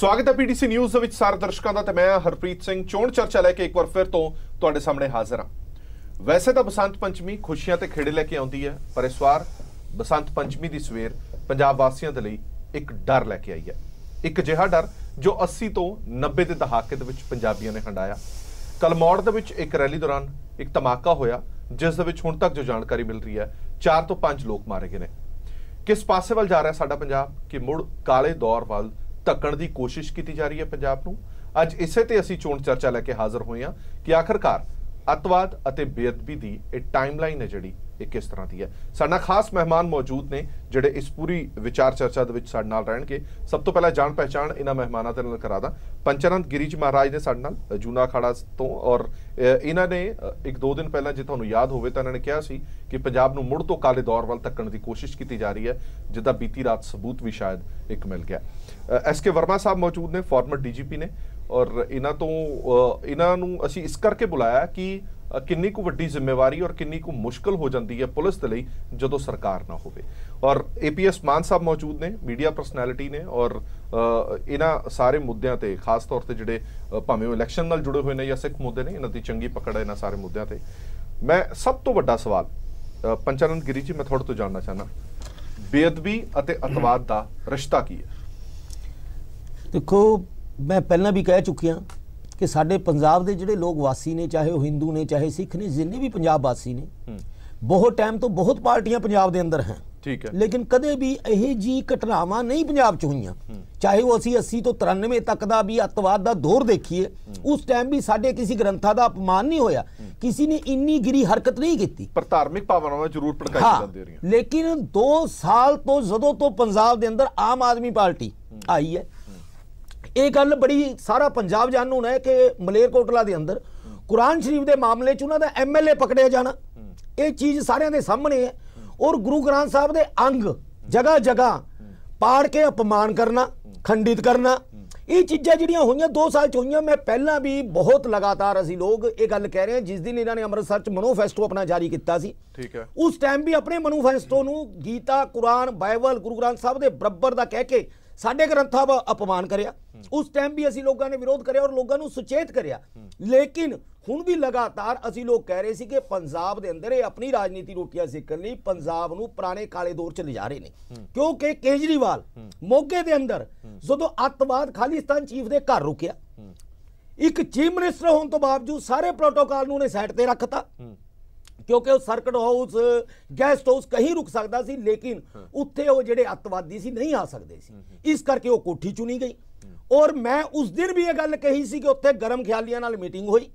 ਸਵਾਗਤ ਹੈ PTC news ਦੇ ਵਿੱਚ ਸਾਰੇ ਦਰਸ਼ਕਾਂ ਦਾ ਤੇ ਮੈਂ ਹਰਪ੍ਰੀਤ ਸਿੰਘ ਚੋਣ ਚਰਚਾ ਲੈ ਕੇ ਇੱਕ ਵਾਰ ਫਿਰ ਤੋਂ ਤੁਹਾਡੇ ਸਾਹਮਣੇ ਹਾਜ਼ਰ ਹਾਂ। ਵੈਸੇ ਤਾਂ ਬਸੰਤ ਪੰਚਮੀ ਖੁਸ਼ੀਆਂ ਤੇ ਖੇੜੇ ਲੈ ਕੇ ਆਉਂਦੀ ਹੈ, ਪਰ ਇਸ ਵਾਰ ਬਸੰਤ ਪੰਚਮੀ ਦੀ ਸਵੇਰ ਪੰਜਾਬ ਵਾਸੀਆਂ ਦੇ ਲਈ ਇੱਕ ਡਰ ਲੈ ਕੇ ਆਈ ਹੈ। ਇੱਕ ਅਜਿਹਾ ਡਰ ਜੋ 80 ਤੋਂ 90 ਦੇ ਦਹਾਕੇ ਦੇ ਵਿੱਚ ਪੰਜਾਬੀਆਂ ਨੇ ਹੰਡਾਇਆ ਕਲਮੌੜ ਦੇ ਵਿੱਚ ਇੱਕ ਰੈਲੀ ਦੌਰਾਨ ਇੱਕ ਧਮਾਕਾ ਹੋਇਆ, ਜਿਸ ਦੇ ਵਿੱਚ ਹੁਣ ਤੱਕ ਜੋ ਜਾਣਕਾਰੀ ਮਿਲ ਰਹੀ ਹੈ 4 ਤੋਂ 5 ਲੋਕ ਮਾਰੇ ਗਏ ਨੇ। ਕਿਸ ਪਾਸੇ ਵੱਲ ਜਾ ਰਿਹਾ ਸਾਡਾ ਪੰਜਾਬ, ਕਿ ਮੁੜ ਕਾਲੇ ਦੌਰ ਵੱਲ ਧੱਕਣ ਦੀ ਕੋਸ਼ਿਸ਼ ਕੀਤੀ ਜਾ ਰਹੀ ਹੈ ਪੰਜਾਬ ਨੂੰ। ਅੱਜ ਇਸੇ ਤੇ ਅਸੀਂ ਚੋਣ ਚਰਚਾ ਲੈ ਕੇ ਹਾਜ਼ਰ ਹੋਏ ਹਾਂ ਕਿ ਆਖਰਕਾਰ ਅਤਵਾਦ ਅਤੇ ਬੇਅਦਬੀ ਦੀ ਇਹ ਟਾਈਮਲਾਈਨ ਹੈ ਜਿਹੜੀ ਇਹ ਕਿਸ ਤਰ੍ਹਾਂ ਦੀ ਹੈ। ਸਾਡਾ ਖਾਸ ਮਹਿਮਾਨ ਮੌਜੂਦ ਨੇ ਜਿਹੜੇ ਇਸ ਪੂਰੀ ਵਿਚਾਰ ਚਰਚਾ ਦੇ ਵਿੱਚ ਸਾਡੇ ਨਾਲ ਰਹਿਣਗੇ। ਸਭ ਤੋਂ ਪਹਿਲਾਂ ਜਾਣ ਪਹਿਚਾਣ ਇਹਨਾਂ ਮਹਿਮਾਨਾਂ ਦੇ ਨਾਲ ਕਰਾਦਾ ਪੰਚਰੰਤ ਗਿਰੀਜ ਮਹਾਰਾਜ ਨੇ ਸਾਡੇ ਨਾਲ ਜੂਨਾ ਖਾੜਾ ਤੋਂ ਔਰ ਇਹਨਾਂ ਨੇ ਇੱਕ ਦੋ ਦਿਨ ਪਹਿਲਾਂ ਜੇ ਤੁਹਾਨੂੰ ਯਾਦ ਹੋਵੇ ਤਾਂ ਇਹਨਾਂ ਨੇ ਕਿਹਾ ਸੀ ਕਿ ਪੰਜਾਬ ਨੂੰ ਮੁੜ ਤੋਂ ਕਾਲੇ ਦੌਰ ਵੱਲ ਧੱਕਣ ਦੀ ਕੋਸ਼ਿਸ਼ ਕੀਤੀ ਜਾ ਰਹੀ ਹੈ, ਜਿੱਦਾਂ ਬੀਤੀ ਰਾਤ ਸਬੂਤ ਵੀ ਸ਼ਾਇਦ ਇੱਕ ਮਿਲ ਗਿਆ। ਐਸ ਕੇ ਵਰਮਾ ਸਾਹਿਬ ਮੌਜੂਦ ਨੇ ਫਾਰਮਰ ਡੀਜੀਪੀ ਨੇ। ਔਰ ਇਹਨਾਂ ਤੋਂ ਇਹਨਾਂ ਨੂੰ ਅਸੀਂ ਇਸ ਕਰਕੇ ਬੁਲਾਇਆ ਕਿ ਕਿੰਨੀ ਕੁ ਵੱਡੀ ਜ਼ਿੰਮੇਵਾਰੀ ਔਰ ਕਿੰਨੀ ਕੁ ਮੁਸ਼ਕਲ ਹੋ ਜਾਂਦੀ ਹੈ ਪੁਲਿਸ ਦੇ ਲਈ ਜਦੋਂ ਸਰਕਾਰ ਨਾ ਹੋਵੇ। ਔਰ ਏਪੀਐਸ ਮਾਨ ਸਾਹਿਬ ਮੌਜੂਦ ਨੇ ਮੀਡੀਆ ਪਰਸਨੈਲਿਟੀ ਨੇ। ਔਰ ਇਹਨਾਂ ਸਾਰੇ ਮੁੱਦਿਆਂ ਤੇ, ਖਾਸ ਤੌਰ ਤੇ ਜਿਹੜੇ ਭਾਵੇਂ ਉਹ ਇਲੈਕਸ਼ਨ ਨਾਲ ਜੁੜੇ ਹੋਏ ਨੇ ਜਾਂ ਸਿੱਖ ਮੁੱਦੇ ਨੇ, ਇਹਨਾਂ ਦੀ ਚੰਗੀ ਪਕੜ ਹੈ ਇਹਨਾਂ ਸਾਰੇ ਮੁੱਦਿਆਂ ਤੇ। ਮੈਂ ਸਭ ਤੋਂ ਵੱਡਾ ਸਵਾਲ ਪੰਚਾਨੰਦ ਗਿਰੀ ਜੀ, ਮੈਂ ਤੁਹਾਡੇ ਤੋਂ ਜਾਣਨਾ ਚਾਹਨਾ ਬੇਅਦਬੀ ਅਤੇ ਅਤਵਾਦ ਦਾ ਰਿਸ਼ਤਾ ਕੀ ਹੈ? ਦੇਖੋ ਮੈਂ ਪਹਿਲਾਂ ਵੀ ਕਹਿ ਚੁੱਕਿਆ ਕਿ ਸਾਡੇ ਪੰਜਾਬ ਦੇ ਜਿਹੜੇ ਲੋਕ ਵਾਸੀ ਨੇ ਚਾਹੇ ਉਹ ਹਿੰਦੂ ਨੇ ਚਾਹੇ ਸਿੱਖ ਨੇ ਜਿੰਨੇ ਵੀ ਪੰਜਾਬ ਵਾਸੀ ਨੇ ਬਹੁਤ ਟਾਈਮ ਤੋਂ ਬਹੁਤ ਪਾਰਟੀਆਂ ਪੰਜਾਬ ਦੇ ਅੰਦਰ ਹਨ। ਠੀਕ ਹੈ। ਲੇਕਿਨ ਕਦੇ ਵੀ ਇਹ ਜੀ ਘਟਨਾਵਾਂ ਨਹੀਂ ਪੰਜਾਬ 'ਚ ਹੋਈਆਂ। ਚਾਹੇ ਉਹ ਅਸੀਂ 80 ਤੋਂ 93 ਤੱਕ ਦਾ ਵੀ ਅੱਤਵਾਦ ਦਾ ਦੌਰ ਦੇਖੀਏ ਉਸ ਟਾਈਮ ਵੀ ਸਾਡੇ ਕਿਸੇ ਗ੍ਰੰਥਾਂ ਦਾ ਅਪਮਾਨ ਨਹੀਂ ਹੋਇਆ। ਕਿਸੇ ਨੇ ਇੰਨੀ ਗਿਰੀ ਹਰਕਤ ਨਹੀਂ ਕੀਤੀ। ਪਰ ਧਾਰਮਿਕ ਭਾਵਨਾਵਾਂ ਜ਼ਰੂਰ ਭੜਕਾਈ ਹਾਂ ਜਾਂਦੀਆਂ ਰਹੀਆਂ। ਲੇਕਿਨ 2 ਸਾਲ ਤੋਂ ਜਦੋਂ ਤੋਂ ਪੰਜਾਬ ਦੇ ਅੰਦਰ ਆਮ ਆਦਮੀ ਪਾਰਟੀ ਆਈ ਹੈ ਇਹ ਗੱਲ ਬੜੀ ਸਾਰਾ ਪੰਜਾਬ ਜਾਣੂ ਹੈ ਕਿ ਮਲੇਰਕੋਟਲਾ ਦੇ ਅੰਦਰ ਕੁਰਾਨ ਸ਼ਰੀਫ ਦੇ ਮਾਮਲੇ 'ਚ ਉਹਨਾਂ ਦਾ ਐਮਐਲਏ ਪਕੜਿਆ ਜਾਣਾ। ਇਹ ਚੀਜ਼ ਸਾਰਿਆਂ ਦੇ ਸਾਹਮਣੇ ਹੈ। ਔਰ ਗੁਰੂ ਗ੍ਰੰਥ ਸਾਹਿਬ ਦੇ ਅੰਗ ਜਗ੍ਹਾ ਜਗ੍ਹਾ ਪਾੜ ਕੇ ਅਪਮਾਨ ਕਰਨਾ ਖੰਡਿਤ ਕਰਨਾ ਇਹ ਚੀਜ਼ਾਂ ਜਿਹੜੀਆਂ ਹੋਈਆਂ 2 ਸਾਲ ਚ ਹੋਈਆਂ ਮੈਂ ਪਹਿਲਾਂ ਵੀ ਬਹੁਤ ਲਗਾਤਾਰ ਅਸੀਂ ਲੋਕ ਇਹ ਗੱਲ ਕਹਿ ਰਹੇ ਹਾਂ ਜਿਸ ਦਿਨ ਇਹਨਾਂ ਨੇ ਅੰਮ੍ਰਿਤਸਰ ਚ ਮਨੋਫੈਸਟੋ ਆਪਣਾ ਜਾਰੀ ਕੀਤਾ ਸੀ। ਠੀਕ ਹੈ। ਉਸ ਟਾਈਮ ਵੀ ਆਪਣੇ ਮਨੂਫੈਸਟੋ ਨੂੰ ਗੀਤਾ ਕੁਰਾਨ ਬਾਈਬਲ ਗੁਰੂ ਗ੍ਰੰਥ ਸਾਹਿਬ ਦੇ ਬਰਾਬਰ ਦਾ ਕਹਿ ਕੇ ਸਾਡੇ ਗ੍ਰੰਥਾਂ ਦਾ ਅਪਮਾਨ ਕਰਿਆ। ਉਸ ਟਾਈਮ ਵੀ ਅਸੀਂ ਲੋਕਾਂ ਨੇ ਵਿਰੋਧ ਕਰਿਆ ਔਰ ਲੋਕਾਂ ਨੂੰ ਸੁਚੇਤ ਕਰਿਆ। ਲੇਕਿਨ ਹੁਣ ਵੀ ਲਗਾਤਾਰ ਅਸੀਂ ਲੋਕ ਕਹਿ ਰਹੇ ਸੀ ਕਿ ਪੰਜਾਬ ਦੇ ਅੰਦਰ ਇਹ ਆਪਣੀ ਰਾਜਨੀਤੀ ਰੋਟੀਆਂ ਸਿੱਖਣ ਲਈ ਪੰਜਾਬ ਨੂੰ ਪੁਰਾਣੇ ਕਾਲੇ ਦੌਰ ਚ ਲਿਜਾ ਰਹੇ ਨੇ। ਕਿਉਂਕਿ ਕੇਜਰੀਵਾਲ ਮੋਗੇ ਦੇ ਅੰਦਰ ਜਦੋਂ ਅੱਤਵਾਦ ਖਾਲਿਸਤਾਨ ਚੀਫ ਦੇ ਘਰ ਰੁਕਿਆ, ਇੱਕ ਚੀਫ ਮਿਨਿਸਟਰ ਹੋਣ ਤੋਂ ਬਾਵਜੂਦ ਸਾਰੇ ਪ੍ਰੋਟੋਕਾਲ ਨੂੰ ਨੇ ਸਾਈਡ ਤੇ ਰੱਖਤਾ। ਕਿਉਂਕਿ ਉਹ ਸਰਕਟ ਹਾਊਸ ਗੈਸਟ ਹਾਊਸ ਕਹੀਂ ਰੁਕ ਸਕਦਾ ਸੀ ਲੇਕਿਨ ਉੱਥੇ ਉਹ ਜਿਹੜੇ ਅੱਤਵਾਦੀ ਸੀ ਨਹੀਂ ਆ ਸਕਦੇ ਸੀ। ਇਸ ਕਰਕੇ ਉਹ ਕੋਠੀ ਚੁਣੀ ਗਈ। ਔਰ ਮੈਂ ਉਸ ਦਿਨ ਵੀ ਇਹ ਗੱਲ ਕਹੀ ਸੀ ਕਿ ਉੱਥੇ ਗਰਮ ਖਿਆਲੀਆਂ ਨਾਲ ਮੀਟਿੰਗ ਹੋਈ।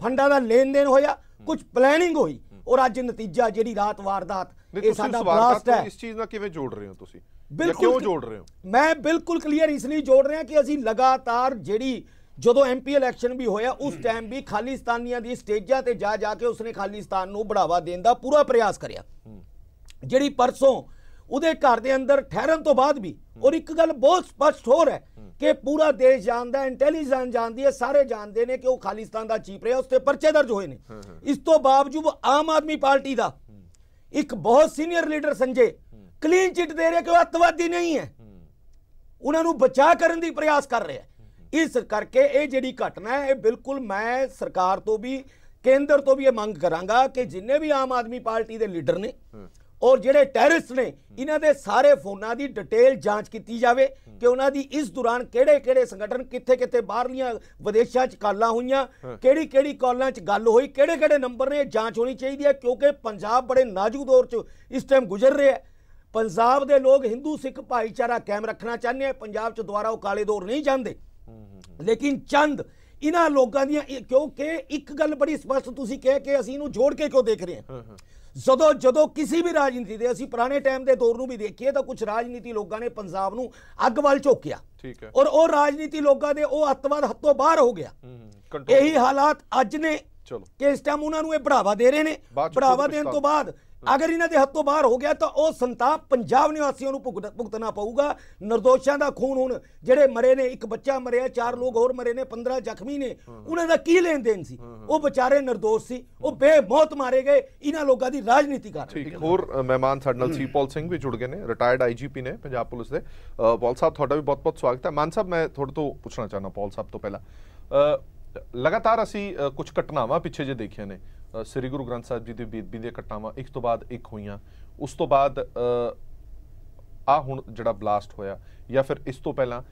ਫੰਡਾਂ ਦਾ ਲੈਣ ਦੇਣ ਹੋਇਆ ਕੁਝ ਪਲੈਨਿੰਗ ਹੋਈ। ਔਰ ਅੱਜ ਨਤੀਜਾ ਜਿਹੜੀ ਰਾਤ ਵਾਰਦਾਤ ਇਹ ਸਾਡਾ ਬਲਾਸਟ ਹੈ। ਇਸ ਚੀਜ਼ ਨਾਲ ਕਿਵੇਂ ਜੋੜ ਰਹੇ ਹੋ ਤੁਸੀਂ? ਬਿਲਕੁਲ ਕਿਉਂ ਜੋੜ ਰਹੇ ਹੋ? ਮੈਂ ਬਿਲਕੁਲ ਕਲੀਅਰ ਇਸ ਲਈ ਜੋੜ ਰਿਹਾ ਕਿ ਅਸੀਂ ਲਗਾਤਾਰ ਜਿਹੜੀ ਜਦੋਂ ਐਮਪੀ ਇਲੈਕਸ਼ਨ ਵੀ ਹੋਇਆ ਉਸ ਟਾਈਮ ਵੀ ਖਾਲਿਸਤਾਨੀਆਂ ਦੀ ਸਟੇਜਾਂ ਤੇ ਜਾ ਜਾ ਕੇ ਉਸਨੇ ਖਾਲਿਸਤਾਨ ਨੂੰ ਬੜਾਵਾ ਦੇਣ ਦਾ ਪੂਰਾ ਪ੍ਰਯਾਸ ਕਰਿਆ। ਜਿਹੜੀ ਪਰਸੋਂ ਉਹਦੇ ਘਰ ਦੇ ਅੰਦਰ ਠਹਿਰਨ ਤੋਂ ਬਾਅਦ ਵੀ ਔਰ ਇੱਕ ਗੱਲ ਬਹੁਤ ਸਪਸ਼ਟ ਹੋ ਹੈ ਕਿ ਪੂਰਾ ਦੇਸ਼ ਜਾਣਦਾ ਇੰਟੈਲੀਜੈਂਸ ਜਾਣਦੀ ਹੈ ਸਾਰੇ ਜਾਣਦੇ ਨੇ ਕਿ ਉਹ ਖਾਲਿਸਤਾਨ ਦਾ ਚੀਫ ਰਿਹਾ ਉਸ ਤੇ ਪਰਚੇ ਦਰਜ ਹੋਏ ਨੇ। ਇਸ ਤੋਂ ਬਾਵਜੂਦ ਆਮ ਆਦਮੀ ਪਾਰਟੀ ਦਾ ਇੱਕ ਬਹੁਤ senior leader Sanjay clean chit ਦੇ ਰਿਹਾ ਕਿ ਉਹ ਅੱਤਵਾਦੀ ਨਹੀਂ ਹੈ। ਉਹਨਾਂ ਨੂੰ ਬਚਾ ਕਰਨ ਦੀ ਪ੍ਰਯਾਸ ਕਰ ਰਿਹਾ ਇਸ ਕਰਕੇ ਇਹ ਜਿਹੜੀ ਘਟਨਾ ਹੈ ਇਹ ਬਿਲਕੁਲ ਮੈਂ ਸਰਕਾਰ ਤੋਂ ਵੀ ਕੇਂਦਰ ਤੋਂ ਵੀ ਇਹ ਮੰਗ ਕਰਾਂਗਾ ਕਿ ਜਿੰਨੇ ਵੀ ਆਮ ਆਦਮੀ ਪਾਰਟੀ ਦੇ ਲੀਡਰ ਨੇ ਔਰ ਜਿਹੜੇ ਟੈਰਰਿਸਟ ਨੇ ਇਹਨਾਂ ਦੇ ਸਾਰੇ ਫੋਨਾਂ ਦੀ ਡਿਟੇਲ ਜਾਂਚ ਕੀਤੀ ਜਾਵੇ ਕਿ ਉਹਨਾਂ ਦੀ ਇਸ ਦੌਰਾਨ ਕਿਹੜੇ ਕਿਹੜੇ ਸੰਗਠਨ ਕਿੱਥੇ ਕਿੱਥੇ ਬਾਹਰਲੀਆਂ ਵਿਦੇਸ਼ਾਂ 'ਚ ਕਾਲਾਂ ਹੋਈਆਂ ਕਿਹੜੀ ਕਿਹੜੀ ਕਾਲਾਂ 'ਚ ਗੱਲ ਹੋਈ ਕਿਹੜੇ ਕਿਹੜੇ ਨੰਬਰ ਨੇ ਜਾਂਚ ਹੋਣੀ ਚਾਹੀਦੀ ਹੈ ਕਿਉਂਕਿ ਪੰਜਾਬ ਬੜੇ ਨਾਜ਼ੁਕ ਦੌਰ 'ਚ ਇਸ ਟਾਈਮ ਗੁਜ਼ਰ ਰਿਹਾ ਹੈ। ਪੰਜਾਬ ਦੇ ਲੋਕ ਹਿੰਦੂ ਸਿੱਖ ਭਾਈਚਾਰਾ ਕਾਇਮ ਰੱਖਣਾ ਚਾਹੁੰਦੇ ਆ ਪੰਜਾਬ 'ਚ ਦੁਬਾਰਾ ਉਹ ਕਾਲੇ ਦੌਰ ਨਹੀਂ ਚਾਹੁੰਦੇ ਲੇਕਿਨ ਚੰਦ ਇਹਨਾਂ ਲੋਕਾਂ ਦੀਆਂ ਕਿਉਂਕਿ ਇੱਕ ਗੱਲ ਬੜੀ ਸਪਸ਼ਟ ਤੁਸੀਂ ਕਹਿ ਕੇ ਅਸੀਂ ਇਹਨੂੰ ਜੋੜ ਕੇ ਕਿਉਂ ਦੇਖ ਰਹੇ ਹਾਂ? ਜਦੋਂ ਜਦੋਂ ਕਿਸੇ ਵੀ ਰਾਜਨੀਤੀ ਦੇ ਅਸੀਂ ਪੁਰਾਣੇ ਟਾਈਮ ਦੇ ਦੌਰ ਨੂੰ ਵੀ ਦੇਖੀਏ ਤਾਂ ਕੁਝ ਰਾਜਨੀਤੀ ਲੋਕਾਂ ਨੇ ਪੰਜਾਬ ਨੂੰ ਅੱਗ ਵੱਲ ਝੋਕਿਆ। ਠੀਕ ਹੈ। ਔਰ ਉਹ ਰਾਜਨੀਤੀ ਲੋਕਾਂ ਦੇ ਉਹ ਅੱਤਵਾਦ ਹੱਥੋਂ ਬਾਹਰ ਹੋ ਗਿਆ। ਇਹੀ ਹਾਲਾਤ ਅੱਜ ਨੇ ਚਲੋ। ਕਿ ਇਸ ਟਾਈਮ ਉਹਨਾਂ ਨੂੰ ਇਹ ਬੜਾਵਾ ਦੇ ਰਹੇ ਨੇ। ਬੜਾਵਾ ਦੇਣ ਤੋਂ। ਬਾਅਦ ਅਗਰ ਇਹਨਾਂ ਦੇ ਹੱਥੋਂ ਬਾਹਰ ਹੋ ਗਿਆ ਤਾਂ ਉਹ ਸੰਤਾਪ ਪੰਜਾਬ ਨਿਵਾਸੀਆਂ ਨੂੰ ਭੁਗਤ- ਭੁਗਤਣਾ ਪਊਗਾ। ਨਿਰਦੋਸ਼ਾਂ ਦਾ ਖੂਨ ਹੁਣ ਜਿਹੜੇ ਮਰੇ ਨੇ ਇੱਕ ਬੱਚਾ ਮਰਿਆ ਚਾਰ ਲੋਕ ਹੋਰ ਮਰੇ ਨੇ 15 ਜ਼ਖਮੀ ਨੇ ਉਹਨਾਂ ਦਾ ਕੀ ਲੈਣ ਦੇਣ ਸੀ ਉਹ ਵਿਚਾਰੇ ਨਿਰਦੋਸ਼ ਸੀ। ਉਹ ਬੇਮੌਤ ਮਾਰੇ ਗਏ ਇਹਨਾਂ ਲੋਕਾਂ ਦੀ ਰਾਜਨੀਤੀ ਕਰ ਠੀਕ ਹੋਰ ਮਹਿਮਾਨ ਸਾਡੇ ਨਾਲ ਸੀ ਪੌਲ ਸਿੰਘ ਵੀ ਜੁੜ ਗਏ ਨੇ ਰਿਟਾਇਰਡ ਆਈਜੀਪੀ ਨੇ ਪੰਜਾਬ ਪੁਲਿਸ ਦੇ। ਪੌਲ ਸਾਹਿਬ ਤੁਹਾਡਾ ਵੀ ਬਹੁਤ-ਬਹੁਤ ਸਵਾਗਤ ਹੈ। ਮਾਨ ਸਾਹਿਬ ਮੈਂ ਤੁਹਾਡੇ ਤੋਂ ਪੁੱਛਣਾ ਚਾਹਨਾ ਪੌਲ ਸਾਹਿਬ ਤੋਂ ਪਹਿਲਾਂ। ਲਗਾਤਾਰ ਅਸੀਂ ਕੁਝ ਘਟਨਾਵਾਂ ਪਿੱਛੇ ਜੇ ਦੇਖੀਆਂ ਨੇ ਸ੍ਰੀ ਗੁਰੂ ਗ੍ਰੰਥ ਸਾਹਿਬ ਜੀ ਦੀ ਬੇਦਬੀ ਦੀਆਂ ਘਟਨਾਵਾਂ ਇੱਕ ਤੋਂ ਬਾਅਦ ਇੱਕ ਹੋਈਆਂ। ਉਸ ਤੋਂ ਬਾਅਦ ਆ ਹੁਣ ਜਿਹੜਾ ਬਲਾਸਟ ਹੋਇਆ ਜਾਂ ਫਿਰ ਇਸ ਤੋਂ ਪਹਿਲਾਂ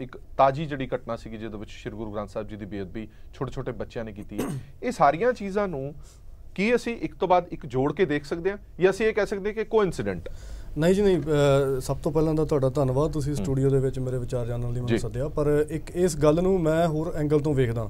ਇੱਕ ਤਾਜੀ ਜਿਹੜੀ ਘਟਨਾ ਸੀਗੀ ਜਿਹਦੇ ਵਿੱਚ ਸ੍ਰੀ ਗੁਰੂ ਗ੍ਰੰਥ ਸਾਹਿਬ ਜੀ ਦੀ ਬੇਅਦਬੀ ਛੋਟੇ ਛੋਟੇ ਬੱਚਿਆਂ ਨੇ ਕੀਤੀ ਇਹ ਸਾਰੀਆਂ ਚੀਜ਼ਾਂ ਨੂੰ ਕੀ ਅਸੀਂ ਇੱਕ ਤੋਂ ਬਾਅਦ ਇੱਕ ਜੋੜ ਕੇ ਦੇਖ ਸਕਦੇ ਹਾਂ ਜਾਂ ਅਸੀਂ ਇਹ ਕਹਿ ਸਕਦੇ ਹਾਂ ਕਿ ਕੋਇਨਸੀਡੈਂਟ ਨਹੀਂ ਜੀ ਨਹੀਂ ਸਭ ਤੋਂ ਪਹਿਲਾਂ ਤਾਂ ਤੁਹਾਡਾ ਧੰਨਵਾਦ ਤੁਸੀਂ ਸਟੂਡੀਓ ਦੇ ਵਿੱਚ ਮੇਰੇ ਵਿਚਾਰ ਜਾਣਨ ਲਈ। ਮੈਨੂੰ ਸੱਦਿਆ ਪਰ ਇੱਕ ਇਸ ਗੱਲ ਨੂੰ ਮੈਂ ਹੋਰ ਐਂਗਲ ਤੋਂ ਵੇਖਦਾ।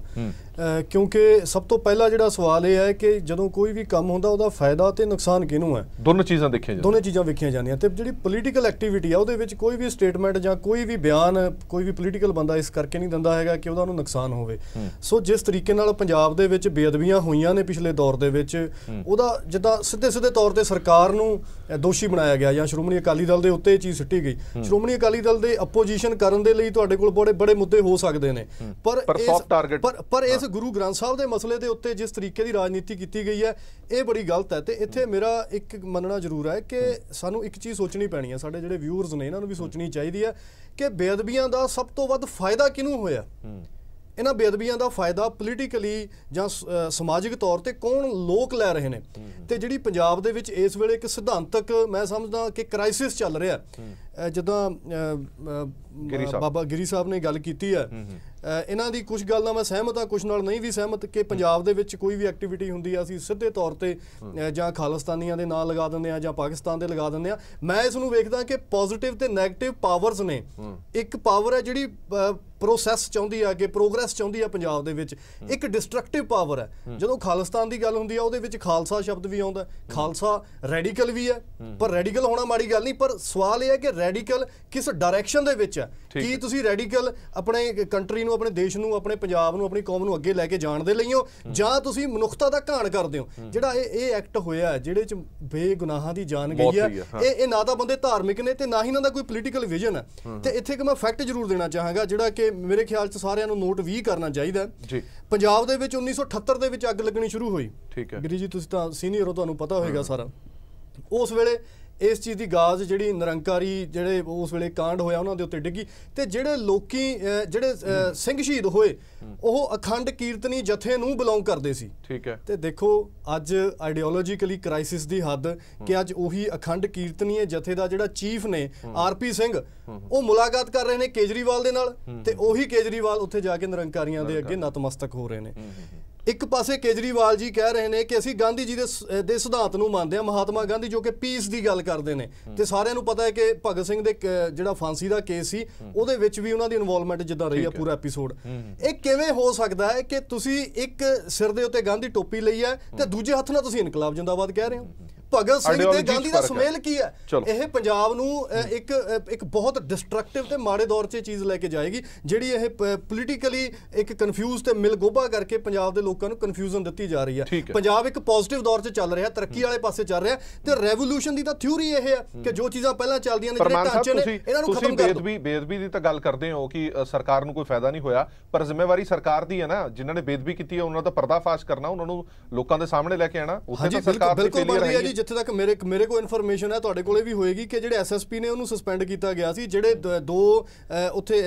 ਕਿਉਂਕਿ ਸਭ ਤੋਂ ਪਹਿਲਾ ਜਿਹੜਾ ਸਵਾਲ ਇਹ ਹੈ ਕਿ ਜਦੋਂ ਕੋਈ ਵੀ ਕੰਮ ਹੁੰਦਾ ਉਹਦਾ ਫਾਇਦਾ ਤੇ ਨੁਕਸਾਨ ਕਿਹਨੂੰ ਹੈ? ਦੋਨੋਂ ਚੀਜ਼ਾਂ ਦੇਖੀਆਂ ਜਾਂਦੀਆਂ। ਦੋਨੇ ਚੀਜ਼ਾਂ ਵੇਖੀਆਂ ਜਾਂਦੀਆਂ ਤੇ ਜਿਹੜੀ ਪੋਲੀਟੀਕਲ ਐਕਟੀਵਿਟੀ ਆ ਉਹਦੇ ਵਿੱਚ ਕੋਈ ਵੀ ਸਟੇਟਮੈਂਟ ਜਾਂ ਕੋਈ ਵੀ ਬਿਆਨ ਕੋਈ ਵੀ ਪੋਲੀਟੀਕਲ ਬੰਦਾ ਇਸ ਕਰਕੇ ਨਹੀਂ ਦਿੰਦਾ ਹੈਗਾ ਕਿ ਉਹਦਾ ਨੂੰ ਨੁਕਸਾਨ ਹੋਵੇ। ਸੋ ਜਿਸ ਤਰੀਕੇ ਨਾਲ ਪੰਜਾਬ ਦੇ ਵਿੱਚ ਬੇਅਦਬੀਆਂ ਹੋਈਆਂ ਨੇ ਪਿਛਲੇ ਦੌਰ ਦੇ ਵਿੱਚ ਉਹਦਾ ਜਿੱਦਾਂ ਸਿੱਧੇ ਸਿੱਧੇ ਤੌਰ ਤੇ ਸਰਕਾਰ ਨੂੰ ਦੋਸ਼ੀ ਬਣਾਇਆ ਗਿਆ ਜਾਂ ਸ਼੍ਰੋਮਣੀ ਅਕਾਲੀ ਦਲ ਦੇ ਉੱਤੇ ਇਹ ਚੀਜ਼ ਸਿੱਟੀ ਗਈ। ਸ਼੍ਰੋਮਣੀ ਅਕਾਲੀ ਦਲ ਦੇ ਆਪੋਜੀਸ਼ਨ ਕਰਨ ਦੇ ਲਈ ਤੁਹਾਡੇ ਕੋਲ ਬੜੇ ਬੜੇ ਮੁੱਦੇ ਹੋ ਸਕਦੇ ਨੇ। ਪਰ ਪਰ ਇਸ- ਪਰ ਇਸ ਗੁਰੂ ਗ੍ਰੰਥ ਸਾਹਿਬ ਦੇ ਮਸਲੇ ਦੇ ਉੱਤੇ ਜਿਸ ਤਰੀਕੇ ਦੀ ਰਾਜਨੀਤੀ ਕੀਤੀ ਗਈ ਹੈ ਇਹ ਬੜੀ ਗਲਤ ਹੈ। ਤੇ ਇੱਥੇ ਮੇਰਾ ਇੱਕ ਮੰਨਣਾ ਜ਼ਰੂਰ ਹੈ ਕਿ ਸਾਨੂੰ ਇੱਕ ਚੀਜ਼ ਸੋਚਣੀ ਪੈਣੀ ਹੈ। ਸਾਡੇ ਜਿਹੜੇ ਵਿਊਅਰਸ ਨੇ ਇਹਨਾਂ ਨੂੰ ਵੀ ਸੋਚਣੀ ਚਾਹੀਦੀ ਹੈ ਕਿ ਬੇਅਦਬੀਆਂ ਦਾ ਸਭ ਤੋਂ ਵੱਧ ਫਾਇਦਾ ਕਿਹਨੂੰ ਹੋਇਆ? ਇਹਨਾਂ ਬੇਅਦਬੀਆਂ ਦਾ ਫਾਇਦਾ ਪੋਲੀਟੀਕਲੀ ਜਾਂ ਸਮਾਜਿਕ ਤੌਰ ਤੇ ਕੌਣ ਲੋਕ ਲੈ ਰਹੇ ਨੇ? ਤੇ ਜਿਹੜੀ ਪੰਜਾਬ ਦੇ ਵਿੱਚ ਇਸ ਵੇਲੇ ਇੱਕ ਸਿਧਾਂਤਕ ਮੈਂ ਸਮਝਦਾ ਕਿ ਕ੍ਰਾਈਸਿਸ ਚੱਲ ਰਿਹਾ ਜਦੋਂ। ਬਾਬਾ ਗਿਰੀ ਸਾਹਿਬ ਨੇ ਗੱਲ ਕੀਤੀ ਹੈ ਇਹਨਾਂ ਦੀ ਕੁਝ ਗੱਲ ਨਾਲ ਮੈਂ ਸਹਿਮਤ ਹਾਂ ਕੁਝ ਨਾਲ ਨਹੀਂ ਵੀ ਸਹਿਮਤ ਕਿ ਪੰਜਾਬ ਦੇ ਵਿੱਚ ਕੋਈ ਵੀ ਐਕਟੀਵਿਟੀ ਹੁੰਦੀ ਆ ਅਸੀਂ ਸਿੱਧੇ ਤੌਰ ਤੇ ਜਾਂ ਖਾਲਿਸਤਾਨੀਆਂ ਦੇ ਨਾਂ ਲਗਾ ਦਿੰਦੇ ਆ ਜਾਂ ਪਾਕਿਸਤਾਨ ਦੇ ਲਗਾ ਦਿੰਦੇ ਆ ਮੈਂ ਇਸ ਨੂੰ ਵੇਖਦਾ ਕਿ ਪੋਜ਼ਿਟਿਵ ਤੇ 네ਗੇਟਿਵ ਪਾਵਰਸ ਨੇ ਇੱਕ ਪਾਵਰ ਹੈ ਜਿਹੜੀ ਪ੍ਰੋਸੈਸ ਚਾਹੁੰਦੀ ਆ ਕਿ ਪ੍ਰੋਗਰੈਸ ਚਾਹੁੰਦੀ ਆ ਪੰਜਾਬ ਦੇ ਵਿੱਚ। ਇੱਕ ਡਿਸਟਰਕਟਿਵ ਪਾਵਰ ਹੈ। ਜਦੋਂ ਖਾਲਿਸਤਾਨ ਦੀ ਗੱਲ ਹੁੰਦੀ ਆ ਉਹਦੇ ਵਿੱਚ ਖਾਲਸਾ ਸ਼ਬਦ ਵੀ ਆਉਂਦਾ। ਖਾਲਸਾ ਰੈਡੀਕਲ ਵੀ ਹੈ ਪਰ ਰੈਡੀਕਲ ਹੋਣਾ ਮਾੜੀ ਗੱਲ ਨਹੀਂ ਪਰ ਸਵਾਲ ਇਹ ਹੈ ਕਿ ਰੈਡੀਕਲ ਕਿਸ ਡਾਇਰੈਕਸ਼ਨ ਦੇ ਵਿੱਚ ਹੈ ਕੀ। ਤੁਸੀਂ ਰੈਡੀਕਲ ਆਪਣੇ ਕੰਟਰੀ ਨੂੰ ਆਪਣੇ ਦੇਸ਼ ਨੂੰ ਆਪਣੇ ਪੰਜਾਬ ਨੂੰ ਆਪਣੀ ਕੌਮ ਨੂੰ ਅੱਗੇ ਲੈ ਕੇ ਜਾਣ ਦੇ ਲਈ ਹੋ ਜਾਂ ਤੁਸੀਂ ਮਨੁੱਖਤਾ ਦਾ ਘਾਣ ਕਰਦੇ ਹੋ ਜਿਹੜਾ ਇਹ ਇਹ ਐਕਟ ਹੋਇਆ ਹੈ, ਜਿਹੜੇ ਚ ਬੇਗੁਨਾਹਾਂ ਦੀ ਜਾਨ ਗਈ ਹੈ। ਇਹ ਇਹ ਨਾ ਤਾਂ ਬੰਦੇ ਧਾਰਮਿਕ ਨੇ ਤੇ ਨਾ ਹੀ ਇਹਨਾਂ ਦਾ ਕੋਈ ਪੋਲੀਟੀਕਲ ਵਿਜ਼ਨ ਹੈ ਤੇ ਇੱਥੇ ਇੱਕ ਮੈਂ ਫੈਕਟ ਜ਼ਰੂਰ ਦੇਣਾ ਚਾਹਾਂਗਾ ਜਿਹੜਾ ਕਿ ਮੇਰੇ ਖਿਆਲ ਚ ਸਾਰਿਆਂ ਨੂੰ ਨੋਟ ਵੀ ਕਰਨਾ ਚਾਹੀਦਾ। ਜੀ। ਪੰਜਾਬ ਦੇ ਵਿੱਚ 1978 ਦੇ ਵਿੱਚ ਅੱਗ ਲੱਗਣੀ ਸ਼ੁਰੂ ਹੋਈ ਠੀਕ ਹੈ। ਗਿਰੀ ਜੀ ਤੁਸੀਂ ਤਾਂ ਸੀਨੀਅਰ ਹੋ ਤੁਹਾਨੂੰ ਪਤਾ ਹੋਏਗਾ ਸਾਰਾ ਉਸ ਵੇਲੇ ਇਸ ਚੀਜ਼ ਦੀ ਗਾਜ਼ ਜਿਹੜੀ ਨਿਰੰਕਾਰੀ ਜਿਹੜੇ ਉਸ ਵੇਲੇ ਕਾਂਡ ਹੋਇਆ ਉਹਨਾਂ ਦੇ ਉੱਤੇ ਡਿੱਗੀ ਤੇ ਜਿਹੜੇ ਲੋਕੀ ਜਿਹੜੇ ਸਿੰਘ ਸ਼ਹੀਦ ਹੋਏ ਉਹ ਅਖੰਡ ਕੀਰਤਨੀ ਜਥੇ ਨੂੰ ਬਿਲੋਂਗ ਕਰਦੇ ਸੀ। ਠੀਕ ਹੈ। ਤੇ ਦੇਖੋ ਅੱਜ ਆਈਡੀਓਲੋਜੀਕਲੀ ਕ੍ਰਾਈਸਿਸ ਦੀ ਹੱਦ ਕਿ ਅੱਜ ਉਹੀ ਅਖੰਡ ਕੀਰਤਨੀਏ ਜਥੇ ਦਾ ਜਿਹੜਾ ਚੀਫ ਨੇ ਆਰਪੀ ਸਿੰਘ ਉਹ ਮੁਲਾਕਾਤ ਕਰ ਰਹੇ ਨੇ ਕੇਜਰੀਵਾਲ ਦੇ ਨਾਲ ਤੇ ਉਹੀ ਕੇਜਰੀਵਾਲ ਉੱਥੇ ਜਾ ਕੇ ਨਿਰੰਕਾਰੀਆਂ ਦੇ ਅੱਗੇ ਨਤਮਸਤਕ ਹੋ ਰਹੇ ਨੇ। ਇੱਕ ਪਾਸੇ ਕੇਜਰੀਵਾਲ ਜੀ ਕਹਿ ਰਹੇ ਨੇ ਕਿ ਅਸੀਂ ਗਾਂਧੀ ਜੀ ਦੇ ਦੇ ਸਿਧਾਂਤ ਨੂੰ ਮੰਨਦੇ ਹਾਂ ਮਹਾਤਮਾ ਗਾਂਧੀ ਜੋ ਕਿ ਪੀਸ ਦੀ ਗੱਲ ਕਰਦੇ ਨੇ। ਤੇ ਸਾਰਿਆਂ ਨੂੰ ਪਤਾ ਹੈ ਕਿ ਭਗਤ ਸਿੰਘ ਦੇ ਜਿਹੜਾ ਫਾਂਸੀ ਦਾ ਕੇਸ ਸੀ ਉਹਦੇ ਵਿੱਚ ਵੀ ਉਹਨਾਂ ਦੀ ਇਨਵੋਲਵਮੈਂਟ ਜਿੱਦਾਂ ਰਹੀ ਆ ਹੈ। ਪੂਰਾ ਐਪੀਸੋਡ ਇਹ ਕਿਵੇਂ ਹੋ ਸਕਦਾ ਹੈ ਕਿ ਤੁਸੀਂ ਇੱਕ ਸਿਰ ਦੇ ਉੱਤੇ ਗਾਂਧੀ ਟੋਪੀ ਲਈ ਹੈ ਤੇ ਦੂਜੇ ਹੱਥ ਨਾਲ ਤੁਸੀਂ ਇਨਕਲਾਬ ਜਿੰਦਾਬਾਦ ਕਹਿ ਰਹੇ ਹੋ? ਭਗਤ ਸਿੰਘ ਤੇ ਗਾਂਧੀ ਦਾ। ਸੁਮੇਲ ਕੀ ਹੈ। ਇਹ ਪੰਜਾਬ ਨੂੰ ਇੱਕ ਇੱਕ ਬਹੁਤ ਡਿਸਟਰਕਟਿਵ ਤੇ ਮਾੜੇ ਦੌਰ 'ਚ ਚੀਜ਼ ਲੈ ਕੇ ਜਾਏਗੀ ਜਿਹੜੀ ਇਹ ਪੋਲੀਟੀਕਲੀ ਇੱਕ ਕਨਫਿਊਜ਼ ਤੇ ਮਿਲਗੋਭਾ ਕਰਕੇ ਪੰਜਾਬ ਦੇ ਲੋਕਾਂ ਨੂੰ ਕਨਫਿਊਜ਼ਨ ਦਿੱਤੀ ਜਾ ਰਹੀ ਹੈ। ਪੰਜਾਬ ਇੱਕ ਪੋਜ਼ਿਟਿਵ ਦੌਰ 'ਚ ਚੱਲ ਰਿਹਾ ਤਰੱਕੀ ਵਾਲੇ ਪਾਸੇ ਚੱਲ ਰਿਹਾ ਤੇ ਰੈਵੋਲੂਸ਼ਨ ਦੀ ਤਾਂ ਥਿਊਰੀ ਇਹ ਹੈ ਕਿ ਜੋ ਚੀਜ਼ਾਂ ਪਹਿਲਾਂ ਚੱਲਦੀਆਂ ਨੇ ਜਿਹੜੇ ਢਾਂਚੇ ਨੇ ਇਹਨਾਂ ਨੂੰ ਖਤਮ ਕਰ ਬੇਦਬੀ ਬੇਦਬੀ ਦੀ ਤਾਂ ਗੱਲ ਕਰਦੇ ਹੋ ਕਿ ਸਰਕਾਰ ਨੂੰ ਕੋਈ ਫਾਇਦਾ ਨਹੀਂ ਹੋਇਆ ਪਰ ਜ਼ਿੰਮੇਵਾਰੀ ਸਰਕਾਰ ਦੀ ਹੈ ਨਾ। ਜਿਨ੍ਹਾਂ ਨੇ ਬੇਦਬੀ ਕੀਤੀ ਹੈ ਉਹਨਾਂ ਦਾ ਪਰਦਾਫਾਸ਼ ਕਰਨਾ ਉਹਨਾਂ ਨੂੰ ਲੋਕਾਂ ਦੇ ਸਾਹਮਣੇ ਲੈ ਕੇ ਆਣਾ ਉੱਥੇ ਤਾਂ ਸਰਕਾਰ ਦੀ ਫੇਲਿਅਰ ਹੈ ਜੀ। ਜਿੱਥੇ ਤੱਕ ਮੇਰੇ ਮੇਰੇ ਕੋਲ ਇਨਫੋਰਮੇਸ਼ਨ ਹੈ ਤੁਹਾਡੇ ਕੋਲੇ ਵੀ ਹੋਏਗੀ ਕਿ ਜਿਹੜੇ ਐਸਐਸਪੀ ਨੇ ਉਹਨੂੰ ਸਸਪੈਂਡ ਕੀਤਾ ਗਿਆ ਸੀ ਜਿਹੜੇ ਦ- ਉੱਥੇ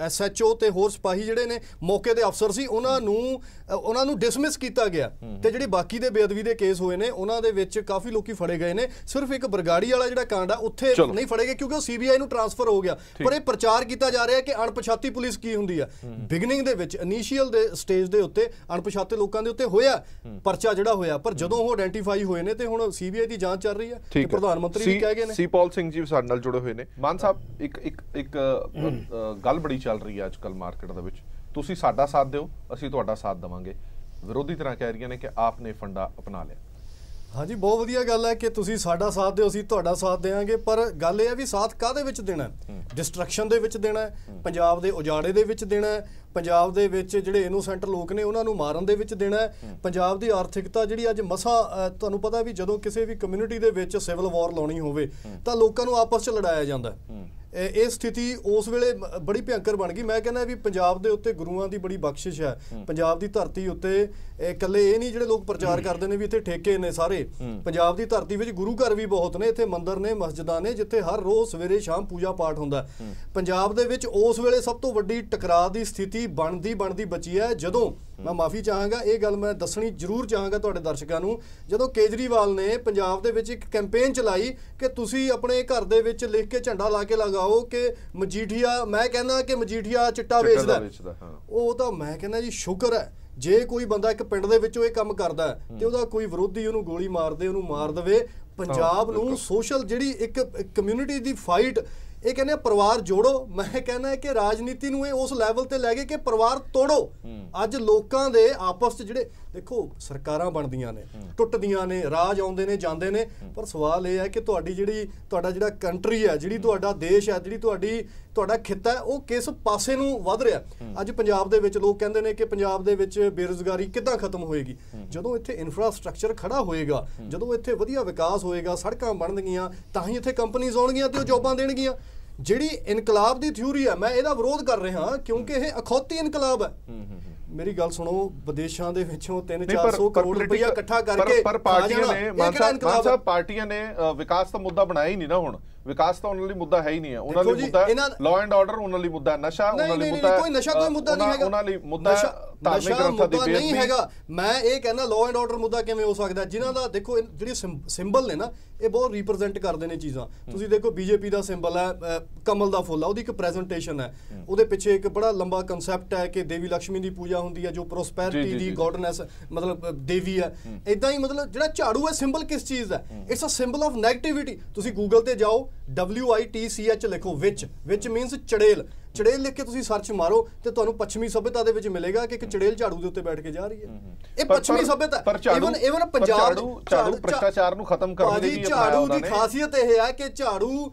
ਐਸਐਚਓ ਤੇ ਹੋਰ ਸਿਪਾਹੀ ਜਿਹੜੇ ਨੇ ਮੌਕੇ ਦੇ ਅਫਸਰ ਸੀ ਉਹਨਾਂ ਨੂੰ ਉਹਨਾਂ ਨੂੰ ਡਿਸਮਿਸ ਕੀਤਾ ਗਿਆ। ਤੇ ਜਿਹੜੀ ਬਾਕੀ ਦੇ ਬੇਅਦਬੀ ਦੇ ਕੇਸ ਹੋਏ ਨੇ ਉਹਨਾਂ ਦੇ ਵਿੱਚ ਕਾਫੀ ਲੋਕੀ ਫੜੇ ਗਏ ਨੇ। ਸਿਰਫ ਇੱਕ ਬਰਗਾੜੀ ਵਾਲਾ ਜਿਹੜਾ ਕਾਂਡ ਆ ਉੱਥੇ। ਨਹੀਂ ਫੜੇ ਗਏ ਕਿਉਂਕਿ ਉਹ ਸੀਬੀਆਈ ਨੂੰ ਟ੍ਰਾਂਸਫਰ ਹੋ ਗਿਆ। ਪਰ ਇਹ ਪ੍ਰਚਾਰ ਕੀਤਾ ਜਾ ਰਿਹਾ ਕਿ ਅਣਪਛਾਤੀ ਪੁਲਿਸ ਕੀ ਹੁੰਦੀ ਆ। ਬਿਗਨਿੰਗ ਦੇ ਵਿੱਚ ਇਨੀਸ਼ੀਅਲ ਦੇ ਸਟੇਜ ਦੇ ਉੱਤੇ ਅਣਪਛਾਤੇ ਲੋਕਾਂ ਦੇ ਉੱਤੇ ਹੋਇਆ ਪਰਚਾ ਜਿਹੜਾ ਹੋਇਆ। ਪਰ ਜਦੋਂ ਉਹ ਆਇਡੈਂਟੀਫਾਈ ਹੋਏ ਨੇ ਤੇ ਹੁਣ ਸੀਬੀਆਈ ਦੀ ਜਾਂਚ ਚੱਲ ਰਹੀ ਹੈ ਤੇ ਪ੍ਰਧਾਨ ਮੰਤਰੀ ਵੀ ਕਹਿ ਗਏ ਨੇ। ਸੀ ਪਾਲ ਸਿੰਘ ਜੀ ਸਾਡੇ ਨਾਲ ਜੁੜੇ ਹੋਏ ਨੇ। ਮਾਨ ਸਾਹਿਬ ਇੱਕ ਇੱਕ ਇੱਕ ਗੱਲ ਬੜੀ ਚੱਲ ਰਹੀ ਹੈ ਅੱਜਕੱਲ ਮਾਰਕੀਟ ਦੇ ਵਿੱਚ। ਤੁਸੀਂ ਸਾਡਾ ਸਾਥ ਦਿਓ ਅਸੀਂ ਤੁਹਾਡਾ ਸਾਥ ਦੇਵਾਂਗੇ। ਵਿਰੋਧੀ ਤਰ੍ਹਾਂ ਕਹਿ ਰਹੀਆਂ ਨੇ ਕਿ ਆਪ ਨੇ ਫੰਡਾ ਅਪਣਾ ਲਿਆ। ਹਾਂਜੀ ਬਹੁਤ ਵਧੀਆ ਗੱਲ ਹੈ ਕਿ ਤੁਸੀਂ ਸਾਡਾ ਸਾਥ ਦਿਓ ਅਸੀਂ ਤੁਹਾਡਾ ਸਾਥ ਦੇਵਾਂਗੇ। ਪਰ ਗੱਲ ਇਹ ਹੈ ਵੀ ਸਾਥ ਕਾਦੇ ਵਿੱਚ ਦੇਣਾ ਹੈ? ਡਿਸਟਰਕਸ਼ਨ ਦੇ ਵਿੱਚ ਦੇਣਾ ਹੈ। ਪੰਜਾਬ ਦੇ ਉਜਾੜੇ ਦੇ ਵਿੱਚ ਦੇਣਾ ਹੈ ਪੰਜਾਬ ਦੇ ਵਿੱਚ ਜਿਹੜੇ ਇਨੋਸੈਂਟ ਲੋਕ ਨੇ ਉਹਨਾਂ ਨੂੰ ਮਾਰਨ ਦੇ ਵਿੱਚ ਦੇਣਾ ਪੰਜਾਬ ਦੀ ਆਰਥਿਕਤਾ ਜਿਹੜੀ ਅੱਜ ਮਸਾ ਤੁਹਾਨੂੰ ਪਤਾ ਵੀ ਜਦੋਂ ਕਿਸੇ ਵੀ ਕਮਿਊਨਿਟੀ ਦੇ ਵਿੱਚ ਸਿਵਲ ਵਾਰ ਲਾਉਣੀ ਹੋਵੇ ਤਾਂ ਲੋਕਾਂ ਨੂੰ ਆਪਸ 'ਚ ਲੜਾਇਆ ਜਾਂਦਾ ਇਹ ਸਥਿਤੀ ਉਸ ਵੇਲੇ ਬੜੀ ਭਿਆਨਕ ਬਣ ਗਈ। ਮੈਂ ਕਹਿੰਦਾ ਵੀ ਪੰਜਾਬ ਦੇ ਉੱਤੇ ਗੁਰੂਆਂ ਦੀ ਬੜੀ ਬਖਸ਼ਿਸ਼ ਹੈ। ਪੰਜਾਬ ਦੀ ਧਰਤੀ ਉੱਤੇ ਇਕੱਲੇ ਇਹ ਨਹੀਂ ਜਿਹੜੇ ਲੋਕ ਪ੍ਰਚਾਰ ਕਰਦੇ ਨੇ ਵੀ ਇੱਥੇ ਠੇਕੇ ਨੇ ਸਾਰੇ। ਪੰਜਾਬ ਦੀ ਧਰਤੀ ਵਿੱਚ ਗੁਰੂ ਘਰ ਵੀ ਬਹੁਤ ਨੇ ਇੱਥੇ ਮੰਦਿਰ ਨੇ ਮਸਜਿਦਾਂ ਨੇ ਜਿੱਥੇ ਹਰ ਰੋਜ਼ ਸਵੇਰੇ ਸ਼ਾਮ ਪੂਜਾ ਪਾਠ ਹੁੰਦਾ। ਪੰਜਾਬ ਦੇ ਵਿੱਚ ਉਸ ਵੇਲੇ ਸਭ ਤੋਂ ਵੱਡੀ ਟਕਰਾਅ ਦੀ ਸਥਿਤੀ ਬਣਦੀ ਬਣਦੀ ਬਚੀ ਹੈ। ਜਦੋਂ ਮੈਂ ਮਾਫੀ ਚਾਹਾਂਗਾ ਇਹ ਗੱਲ ਮੈਂ ਦੱਸਣੀ ਜ਼ਰੂਰ ਚਾਹਾਂਗਾ ਤੁਹਾਡੇ ਦਰਸ਼ਕਾਂ ਨੂੰ। ਜਦੋਂ ਕੇਜਰੀਵਾਲ ਨੇ ਪੰਜਾਬ ਦੇ ਵਿੱਚ ਇੱਕ ਕੈਂਪੇਨ ਚਲਾਈ ਕਿ ਤੁਸੀਂ ਆਪਣੇ ਘਰ ਦੇ ਵਿੱਚ ਲਿਖ ਕੇ ਝੰਡਾ ਲਾ ਕੇ ਲਗਾਓ ਕਿ ਮਜੀਠੀਆ ਮੈਂ ਕਹਿੰਦਾ ਕਿ ਮਜੀਠੀਆ ਚਿੱਟਾ ਵੇਚਦਾ। ਉਹ ਤਾਂ ਮੈਂ ਕਹਿੰਦਾ ਜੀ ਸ਼ੁਕਰ ਹੈ। ਜੇ ਕੋਈ ਬੰਦਾ ਇੱਕ ਪਿੰਡ ਦੇ ਵਿੱਚੋਂ ਇਹ ਕੰਮ ਕਰਦਾ ਤੇ ਉਹਦਾ ਕੋਈ ਵਿਰੋਧੀ ਉਹਨੂੰ ਗੋਲੀ ਮਾਰ ਦੇ ਉਹਨੂੰ ਮਾਰ ਦੇਵੇ। ਪੰਜਾਬ ਨੂੰ ਸੋਸ਼ਲ ਜਿਹੜੀ ਇੱਕ ਕਮਿਊਨਿਟੀ ਦੀ ਫਾਈਟ ਇਹ ਕਹਿੰਦੇ ਪਰਿਵਾਰ ਜੋੜੋ। ਮੈਂ ਕਹਿੰਦਾ ਕਿ ਰਾਜਨੀਤੀ ਨੂੰ ਇਹ ਉਸ ਲੈਵਲ ਤੇ ਲੈ ਗਏ ਕਿ ਪਰਿਵਾਰ ਤੋੜੋ। ਅੱਜ ਲੋਕਾਂ ਦੇ ਆਪਸ 'ਚ ਜਿਹੜੇ ਦੇਖੋ ਸਰਕਾਰਾਂ ਬਣਦੀਆਂ ਨੇ ਟੁੱਟਦੀਆਂ ਨੇ ਰਾਜ ਆਉਂਦੇ ਨੇ ਜਾਂਦੇ ਨੇ ਪਰ ਸਵਾਲ ਇਹ ਹੈ ਕਿ ਤੁਹਾਡੀ ਜਿਹੜੀ ਤੁਹਾਡਾ ਜਿਹੜਾ ਕੰਟਰੀ ਹੈ ਜਿਹੜੀ ਤੁਹਾਡਾ ਦੇਸ਼ ਹੈ ਜਿਹੜੀ ਤੁਹਾਡੀ ਤੁਹਾਡਾ ਖਿੱਤਾ ਹੈ ਉਹ ਕਿਸ ਪਾਸੇ ਨੂੰ ਵੱਧ ਰਿਹਾ ਅੱਜ ਪੰਜਾਬ ਦੇ ਵਿੱਚ ਲੋਕ ਕਹਿੰਦੇ ਨੇ ਕਿ ਪੰਜਾਬ ਦੇ ਵਿੱਚ ਬੇਰੁਜ਼ਗਾਰੀ ਕਿੱਦਾਂ ਖਤਮ ਹੋਏਗੀ? ਜਦੋਂ ਇੱਥੇ ਇਨਫਰਾਸਟ੍ਰਕਚਰ ਖੜਾ ਹੋਏਗਾ ਜਦੋਂ ਇੱਥੇ ਵਧੀਆ ਵਿਕਾਸ ਹੋਏਗਾ ਸੜਕਾਂ ਬਣਨਗੀਆਂ ਤਾਂ ਹੀ ਇੱਥੇ ਕੰਪਨੀਆਂ ਆਉਣਗੀਆਂ ਤੇ ਉਹ ਜੌਬਾਂ ਦੇਣਗੀਆਂ। ਜਿਹੜੀ ਇਨਕਲਾਬ ਦੀ ਥਿਊਰੀ ਹੈ ਮੈਂ ਇਹਦਾ ਵਿਰੋਧ ਕਰ ਰਿਹਾ ਕਿਉਂਕਿ ਇਹ ਅਖੌਤੀ ਇਨਕਲਾਬ ਹੈ। ਮੇਰੀ ਗੱਲ ਸੁਣੋ ਵਿਦੇਸ਼ਾਂ ਦੇ ਵਿੱਚੋਂ 3-400 ਕਰੋੜ ਰੁਪਈਆ ਇਕੱਠਾ ਕਰਕੇ ਪਰ ਪਾਰਟੀਆਂ। ਨੇ ਮਾਨ ਸਾਹਿਬ ਪਾਰਟੀਆਂ ਨੇ ਵਿਕਾਸ ਦਾ ਮੁੱਦਾ ਬਣਾਇਆ ਹੀ ਨਹੀਂ ਨਾ ਹੁਣ। ਵਿਕਾਸ ਤਾਂ ਉਹਨਾਂ ਲਈ ਮੁੱਦਾ ਹੈ ਹੀ ਨਹੀਂ ਹੈ। ਉਹਨਾਂ ਲਈ ਮੁੱਦਾ ਲਾਅ ਐਂਡ ਆਰਡਰ ਉਹਨਾਂ ਲਈ ਮੁੱਦਾ ਨਸ਼ਾ ਉਹਨਾਂ ਲਈ ਮੁੱਦਾ ਕੋਈ ਨਸ਼ਾ ਕੋਈ ਮੁੱਦਾ ਨਹੀਂ ਹੈਗਾ। ਉਹਨਾਂ ਲਈ ਮੁੱਦਾ ਧਾਰਮਿਕ ਗ੍ਰੰਥਾਂ ਦੀ ਬੇਅਦਬੀ। ਨਹੀਂ ਮੈਂ ਇਹ ਕਹਿੰਦਾ ਲਾਅ ਐਂਡ ਆਰਡਰ ਮੁੱਦਾ ਕਿਵੇਂ ਹੋ ਸਕਦਾ? ਜਿਨ੍ਹਾਂ ਦਾ ਦੇਖੋ ਜਿਹੜੀ ਸਿੰਬਲ ਨੇ ਨਾ ਇਹ ਬਹੁਤ ਰਿਪਰੈਜ਼ੈਂਟ ਕਰਦੇ ਨੇ ਚੀਜ਼ਾਂ। ਤੁਸੀਂ ਦੇਖੋ ਬੀਜੇਪੀ ਦਾ ਸਿੰਬਲ ਹੈ ਕਮਲ ਦਾ ਫੁੱਲ ਆ ਉਹਦੀ ਇੱਕ ਪ੍ਰੈਜੈਂਟੇਸ਼ਨ ਹੈ। ਉਹਦੇ ਪਿੱਛੇ ਇੱਕ ਬੜਾ ਲੰਬਾ ਕਨਸੈਪਟ ਹੈ ਕਿ ਦੇਵੀ ਲక్ష్ਮੀ ਦੀ ਪੂਜਾ ਹੁੰਦੀ ਹੈ ਜੋ ਪ੍ਰੋਸਪੈਰਿਟੀ ਦੀ ਗੋਡਨੈਸ ਮਤਲਬ ਦੇਵੀ ਹੈ। ਇਦਾਂ ਹੀ ਮਤਲਬ ਜਿਹੜਾ ਝਾੜੂ ਹੈ ਸਿੰਬਲ ਕਿਸ ਚੀਜ਼ ਦਾ? It's a symbol of negativity ਤੁਸੀਂ ਗੂਗਲ ਤੇ ਜਾਓ W I T C H ਲਿਖੋ ਵਿੱਚ। ਵਿੱਚ ਮੀਨਸ ਚੜੇਲ। ਚੜੇਲ ਲਿਖ ਕੇ ਤੁਸੀਂ ਸਰਚ ਮਾਰੋ ਤੇ ਤੁਹਾਨੂੰ ਪੱਛਮੀ ਸਭਿਅਤਾ ਦੇ ਵਿੱਚ ਮਿਲੇਗਾ ਕਿ ਇੱਕ ਚੜੇਲ ਝਾੜੂ ਦੇ ਉੱਤੇ ਬੈਠ ਕੇ ਜਾ ਰਹੀ ਹੈ ਇਹ ਪੱਛਮੀ ਸਭਿਅਤਾ even ਪਰ ਪੰਜਾਬ ਝਾੜੂ- ਝਾੜੂ ਭ੍ਰਿਸ਼ਟਾਚਾਰ ਨੂੰ ਖਤਮ ਕਰਨ ਲਈ ਵੀ ਅਪਣਾਇਆ ਝਾੜੂ ਦੀ। ਖਾਸੀਅਤ ਇਹ ਹੈ ਕਿ ਝਾੜੂ